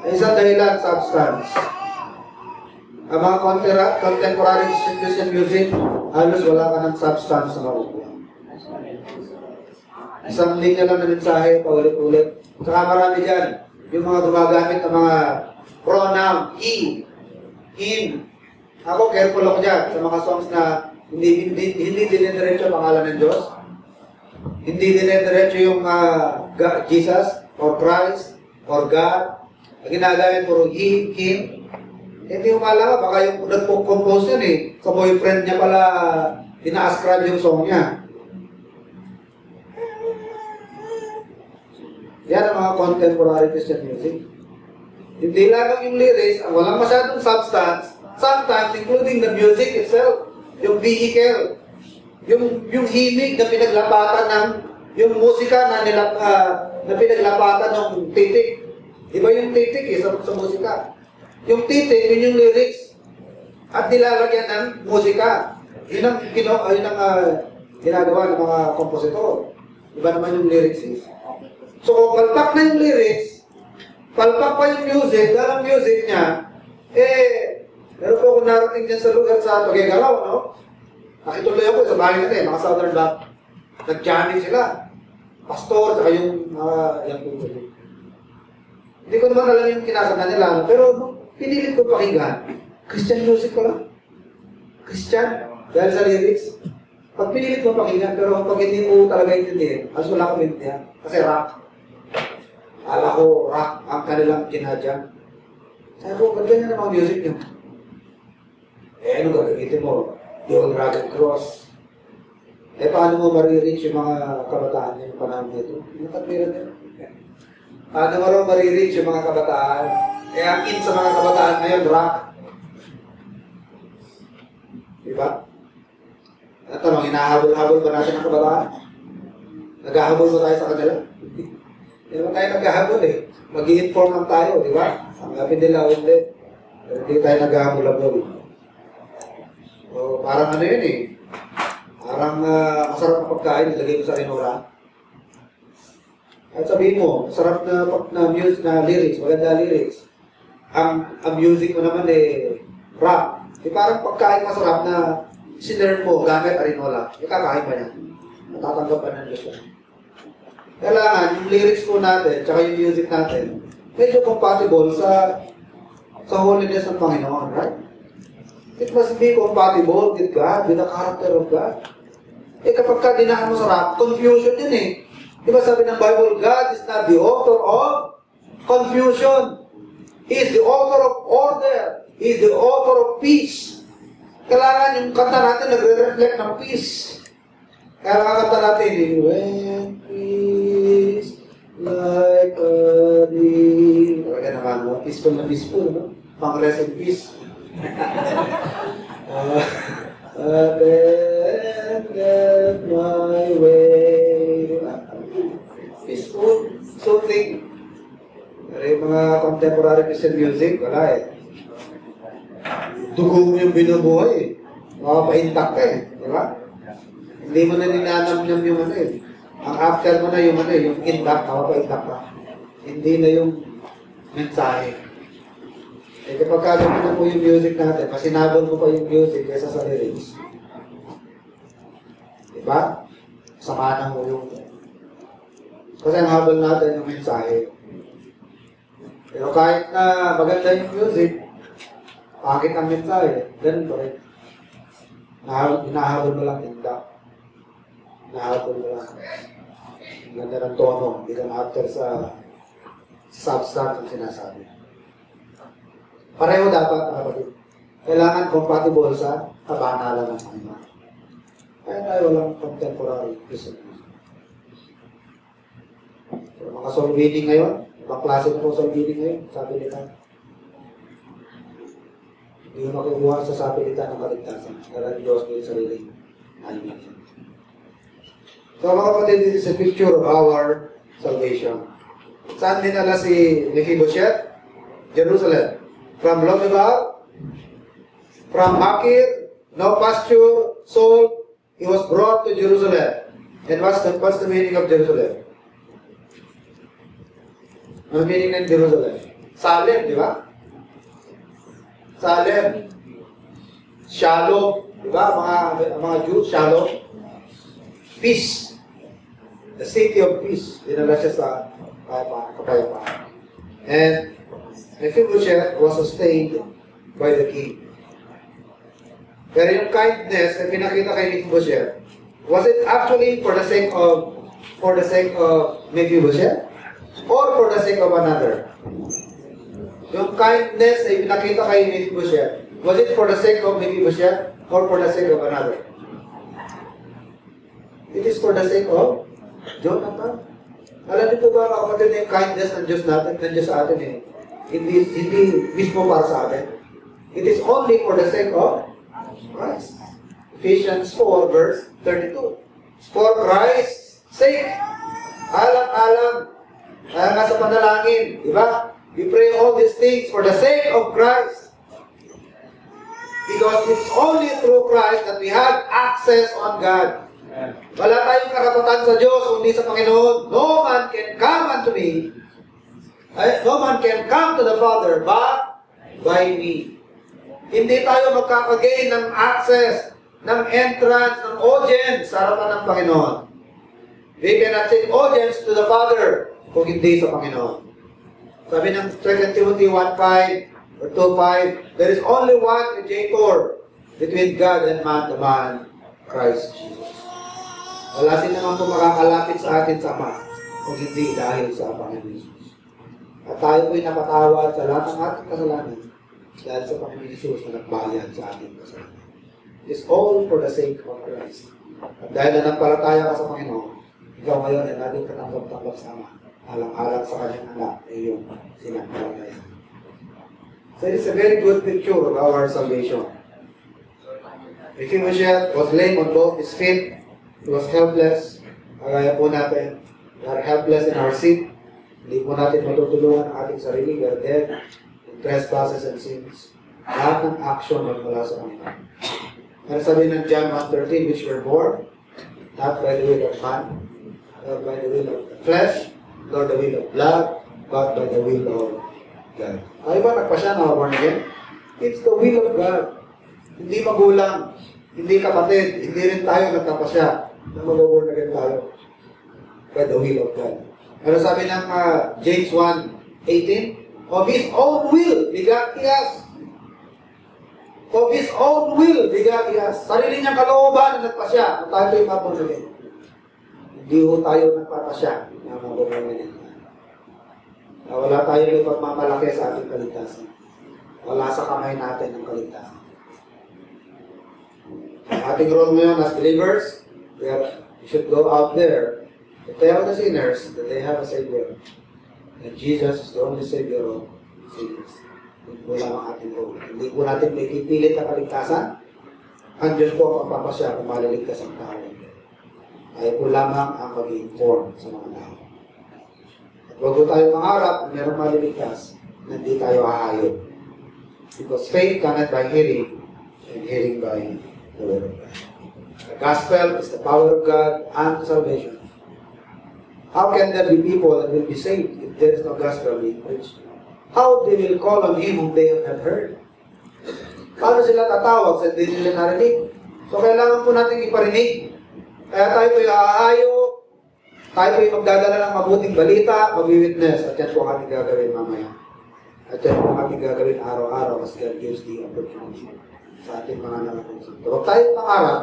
A: Isang dahilan, substance. Ang mga contemporary Christian music, halos wala ka ng substance na makukuha. Isang linya lang na mensahe, paulit-ulit. Saka marami dyan, yung mga gumagamit ng mga pronoun, he, him. Ako, careful ako dyan sa mga songs na hindi, hindi, hindi dinidiretso ang pangalan ng Diyos. Hindi dinidiretso yung uh, Jesus, or Christ, or God. Ang ginagamit puro he, him. Hindi mo malaman, baka yung nagpo-compose yan eh. Sa boyfriend niya pala, ina-ascribe yung song niya. Yan ang mga contemporary Christian music. Hindi lang yung lyrics, ang walang masyadong substance, sometimes including the music itself, yung vehicle, yung yung himig na pinaglapatan ng yung musika na nilap, uh, na pinaglapatan ng titik. Iba yung titik eh, sa, sa musika. Yung titik, yun yung lyrics. At nilalagyan ng musika. Yun ang, kino, yun ang uh, ginagawa ng mga kompositor. Iba naman yung lyrics is. So, palpak na yung lyrics, palpak pa yung music, dahil ang music niya, eh, meron po ako narating dyan sa lugar sa Tugigaraw, no? Nakituloy ako sa bahay nila eh, mga Southern Back. Nag-jamming sila. Pastor, saka yung mga uh, yung tuloy. Hindi ko naman alam yung kinakanta nila, pero pinilit ko pakinggan, Christian music ko lang. Christian, dahil sa lyrics. Pag pinilit mo pakinggan, pero pag hindi mo talaga intindihin, alas wala kang intindihan. Kasi rock. Ala ko, rock ang kanilang kinadyan. Sabi ko, ba't ganyan ang mga music nyo? Eh, ano gagamitin mo? Yung rugged cross. Eh, paano mo marireach yung mga kabataan niya yung panahon nito? Yung katwiran nila. Paano mo raw marireach yung mga kabataan? Eh, ang in sa mga kabataan ngayon, rock. Diba? At tanong, hinahabol-habol ba natin ang kabataan? Naghahabol ba tayo sa kanila? Hindi naman tayo naghahabol eh. Mag-i-inform lang tayo, di ba? Ang gabi nila, hindi. Pero hindi tayo naghahabol-habol. So, parang ano yun eh. Parang ah, masarap na pagkain, ilagay mo sa rinola. At sabihin mo, masarap na, na, music, na lyrics, maganda lyrics. Ang, ang music mo naman eh, rap. Eh parang pagkain masarap na sinearn mo gamit arinola. Eh kakain pa niya. Matatanggap pa ng Diyos. Kailangan, yung lyrics po natin, tsaka yung music natin, medyo compatible sa sa holiness ng Panginoon, right? It must be compatible with God, with the character of God. Eh kapag ka dinaan mo sa rap, confusion yun eh. Di ba sabi ng Bible, God is not the author of confusion. He is the author of order. He is the author of peace. Kailangan yung kanta natin nagre-reflect ng peace. Kaya kakanta natin, When peace like a deep. Talaga naman, no? peaceful na peaceful, no? Pang rest in peace. uh, abandon my way. Peaceful, soothing. Pero yung mga contemporary Christian music, wala eh. Dugo mo yung binubuhay eh. Makapaintak ka eh. Di ba? Hindi mo na ninanamnam yung ano eh. Ang after mo na yung ano eh, yung intak, makapaintak ka. Hindi na yung mensahe. Eh kapag kagamin na po yung music natin, mas sinabol mo pa yung music kaysa sa lyrics. Diba? Sama mo yung... Kasi ang habol natin yung mensahe. Pero kahit na maganda yung music, pangit ang mensahe, ganun pa rin. Nahabol, hinahabol mo lang indak. Hinahabol mo lang. Ang ganda ng tono, hindi ka na-after sa substance ang sinasabi. Pareho dapat, mga kapatid. Kailangan compatible sa kabanalan ng Panginoon. Kaya tayo walang contemporary Christian music. So, mga soul winning ngayon, na po soul winning ngayon, sabi nila. Hindi mo makukuha sa sabi nila ng kaligtasan. Kaya ang Diyos mo yung sarili. Amen. So mga kapatid, this is a picture of our salvation. Saan dinala si Mephibosheth? Jerusalem. From Lodebar, from Makir, no pasture, sold, he was brought to Jerusalem. And what's the, what's the meaning of Jerusalem? Ano meaning ng Jerusalem? Salem, di ba? Salem. Shalom. Di ba? Mga, mga Jews, Shalom. Peace. The city of peace. Dinala siya sa kapayapaan. kapayapaan. And Mephibosheth was sustained by the king. Pero yung kindness na pinakita kay Mephibosheth, was it actually for the sake of for the sake of Mephibosheth? Or for the sake of another? Yung kindness na pinakita kay Mephibosheth, was it for the sake of Mephibosheth or for the sake of another? It is for the sake of Jonathan. Alam niyo ba kapatid yung kindness ng Diyos natin, ng Diyos sa atin eh. Hindi, hindi mismo para sa atin. It is only for the sake of Christ. Ephesians 4 verse 32. For Christ's sake. Alam-alam. Kaya nga sa panalangin, di ba? We pray all these things for the sake of Christ. Because it's only through Christ that we have access on God. Wala tayong karapatan sa Diyos kundi sa Panginoon. No man can come unto me. No man can come to the Father but by me. Hindi tayo magkakagain ng access, ng entrance, ng audience sa harapan ng Panginoon. We cannot take audience to the Father kung hindi sa Panginoon. Sabi ng 2 Timothy 1.5 or 2.5, there is only one mediator between God and man, the man, Christ Jesus. Wala naman po makakalapit sa atin sa Ama kung hindi dahil sa Panginoon Jesus. At tayo po'y napatawad sa lahat ng ating kasalanan dahil sa Panginoon Jesus na nagbayad sa ating kasalanan. It's all for the sake of Christ. At dahil na nagpalataya ka sa Panginoon, ikaw ngayon ay natin katanggap-tanggap sa Ama alang-alang sa kanyang anak na iyong sinampalataya. So it is a very good picture of our salvation. Mephibosheth was lame on both his feet. He was helpless. Kagaya po natin, we are helpless in our sin. Hindi po natin matutulungan ang ating sarili. We are dead in trespasses and sins. Lahat ng action ay mula sa Panginoon. Ano sabi ng John 1.13, which were born Not by the will of man, nor by the will of the flesh, nor the will of blood, but by the will of God. Tayo ba nagpasya na born again? It's the will of God. Hindi magulang, hindi kapatid, hindi rin tayo nagkapasya na mag-born again tayo. By the will of God. Pero sabi ng ah, James 1.18, Of His own will, begat He us. Of His own will, begat He us. Sarili niyang kalooban na nagpasya na tayo ay maborn again. Hindi ho tayo nagpapasya again. Na wala tayo may pagmamalaki sa ating kaligtasan. Wala sa kamay natin ang kaligtasan. Ang ating role ngayon as believers, we, have, we should go out there to tell the sinners that they have a Savior. And Jesus is the only Savior of sinners. Yun po lang ang ating role. Hindi po natin may pipilit na kaligtasan. Ang Diyos po ang papasya kung maliligtas ang tao. Tayo po lamang ang mag-inform sa mga tao. Huwag po tayo mangarap na meron maliligtas na hindi tayo ahayop. Because faith cometh by hearing, and hearing by the word of God. The gospel is the power of God unto salvation. How can there be people that will be saved if there is no gospel being preached? How they will call on Him whom they have not heard? Paano sila tatawag sa hindi nila narinig? So kailangan po natin iparinig. Kaya tayo po aayo, tayo po magdadala ng mabuting balita, mag-witness, at yan po ating gagawin mamaya. At yan po ating gagawin araw-araw as God gives the opportunity sa ating mga nakakonsulto. Huwag tayo pangarap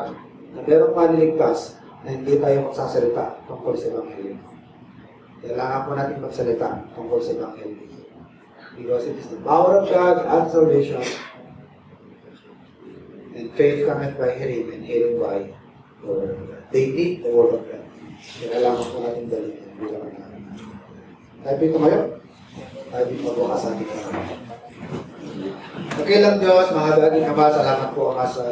A: na merong maniligtas na hindi tayo magsasalita tungkol sa Ebanghelyo. Kailangan po natin magsalita tungkol sa Ebanghelyo. Because it is the power of God and salvation and faith cometh by hearing and hearing by the word of God. They need the word of God. Kailangan po natin dalitin bilang namin. Tayo po ito ngayon. Tayo po magbukas sa ating mga. Okay lang Diyos, mga daging Ama, salamat po Ama sa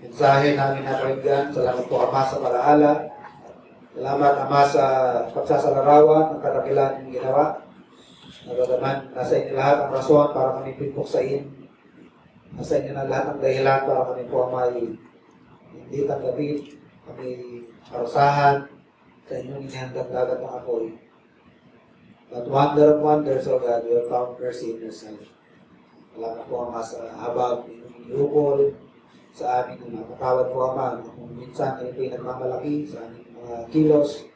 A: mensahe namin na pakinggan. Salamat po Ama sa palaala. Salamat Ama sa pagsasalarawan ng kadakilan ng ginawa. Nagagaman, nasa inyo lahat ang rason para kami pinpuksain. Nasa inyo na lahat ang dahilan para kami po Ama ay hindi tanggapin. Kami parusahan sa inyong inihandang dagat ng apoy. But wonder of wonders, O God, we have found mercy in your sight. Salamat po Ama sa habag inyong inukol sa amin na napatawad po Ama na kung minsan kami po'y nagmamalaki sa aming mga kilos,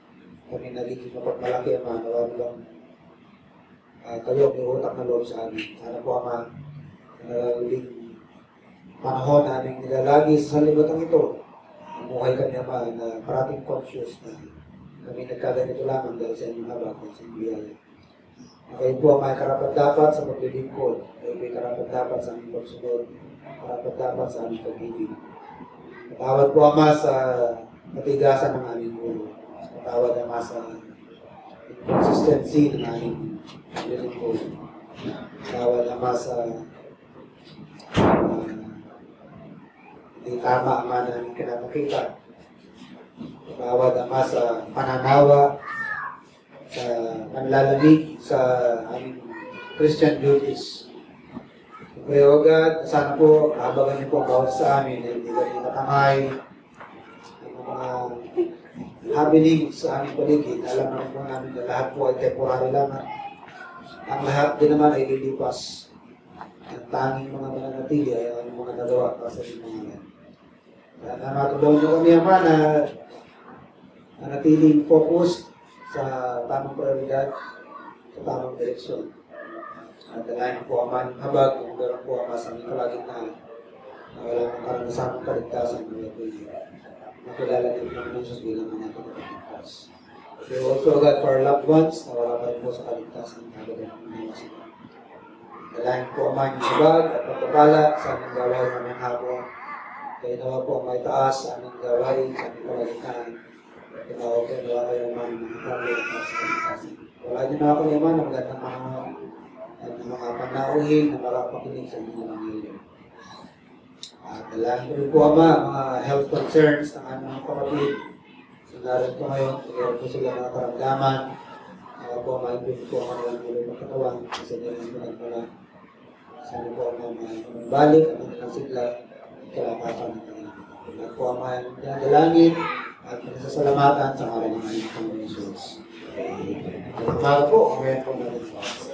A: kami nagiging mapagmalaki Ama na wala lang uh, kayo may utak na loob sa amin. Sana po Ama na uh, panahon na aming nilalagi sa libatang ito, mamuhay kami Ama na parating conscious na kami nagkaganito lamang dahil sa inyong habag at sa inyong biyaya. Kayo po ang may karapat dapat sa paglilingkod. Kayo po ay karapat dapat sa aming pagsunod. Karapat dapat sa aming pag-ibig. Patawad po Ama sa katigasan ng aming ulo. Patawad Ama sa consistency ng aming paglilingkod. Patawad Ama sa uh, hindi tama Ama na aming kinapakita. Patawad Ama sa pananawa sa panlalamig sa aming Christian duties. Pray, O God, sana po, habagan niyo po ang bawat sa amin na hindi kami matamay ng mga happening sa aming paligid. Alam naman po namin na lahat po ay temporary lamang. Ang lahat din naman ay lilipas. Ang tanging mga mananatili ay ang mga nagawa para sa mga yan. Na matulungan niyo kami, Ama, na manatiling focused sa tamang prioridad, sa tamang direksyon. At dalayan po ang maning habag, kung meron po ang masaming kalagitnaan, na wala kang karanasan ng kaligtasan, na po makilala niyo ng Diyos bilang ang natin kaligtas. We also God for our loved ones, na wala pa rin po sa kaligtasan, na wala ng sila. Dalayan po ang maning habag at pagpapala sa aming gawain ng hapon. Kaya nawa po ang may taas sa aming gawain, sa aming kalagitnaan. Tinawag ko na kayo man ng kami at sa kaligtasan. Wala niyo na ako naman ng magandang mga at ng mga panauhin na makapakinig sa inyo ng ngayon. At dalahan ko rin po ama, mga health concerns ng aming mga kapatid. So narin po ngayon, mayroon po sila mga karamdaman. Ako po, maipin po ang kanilang ulo ng katawan kasi nila ang pinagmula. Sana po ang mga balik at ang kanilang kalakasan ng katawan. At po ang dalangin, at nasasalamatan sa ngalan ng Panginoon Jesus. Amen. Magandang po, ngayon po natin po.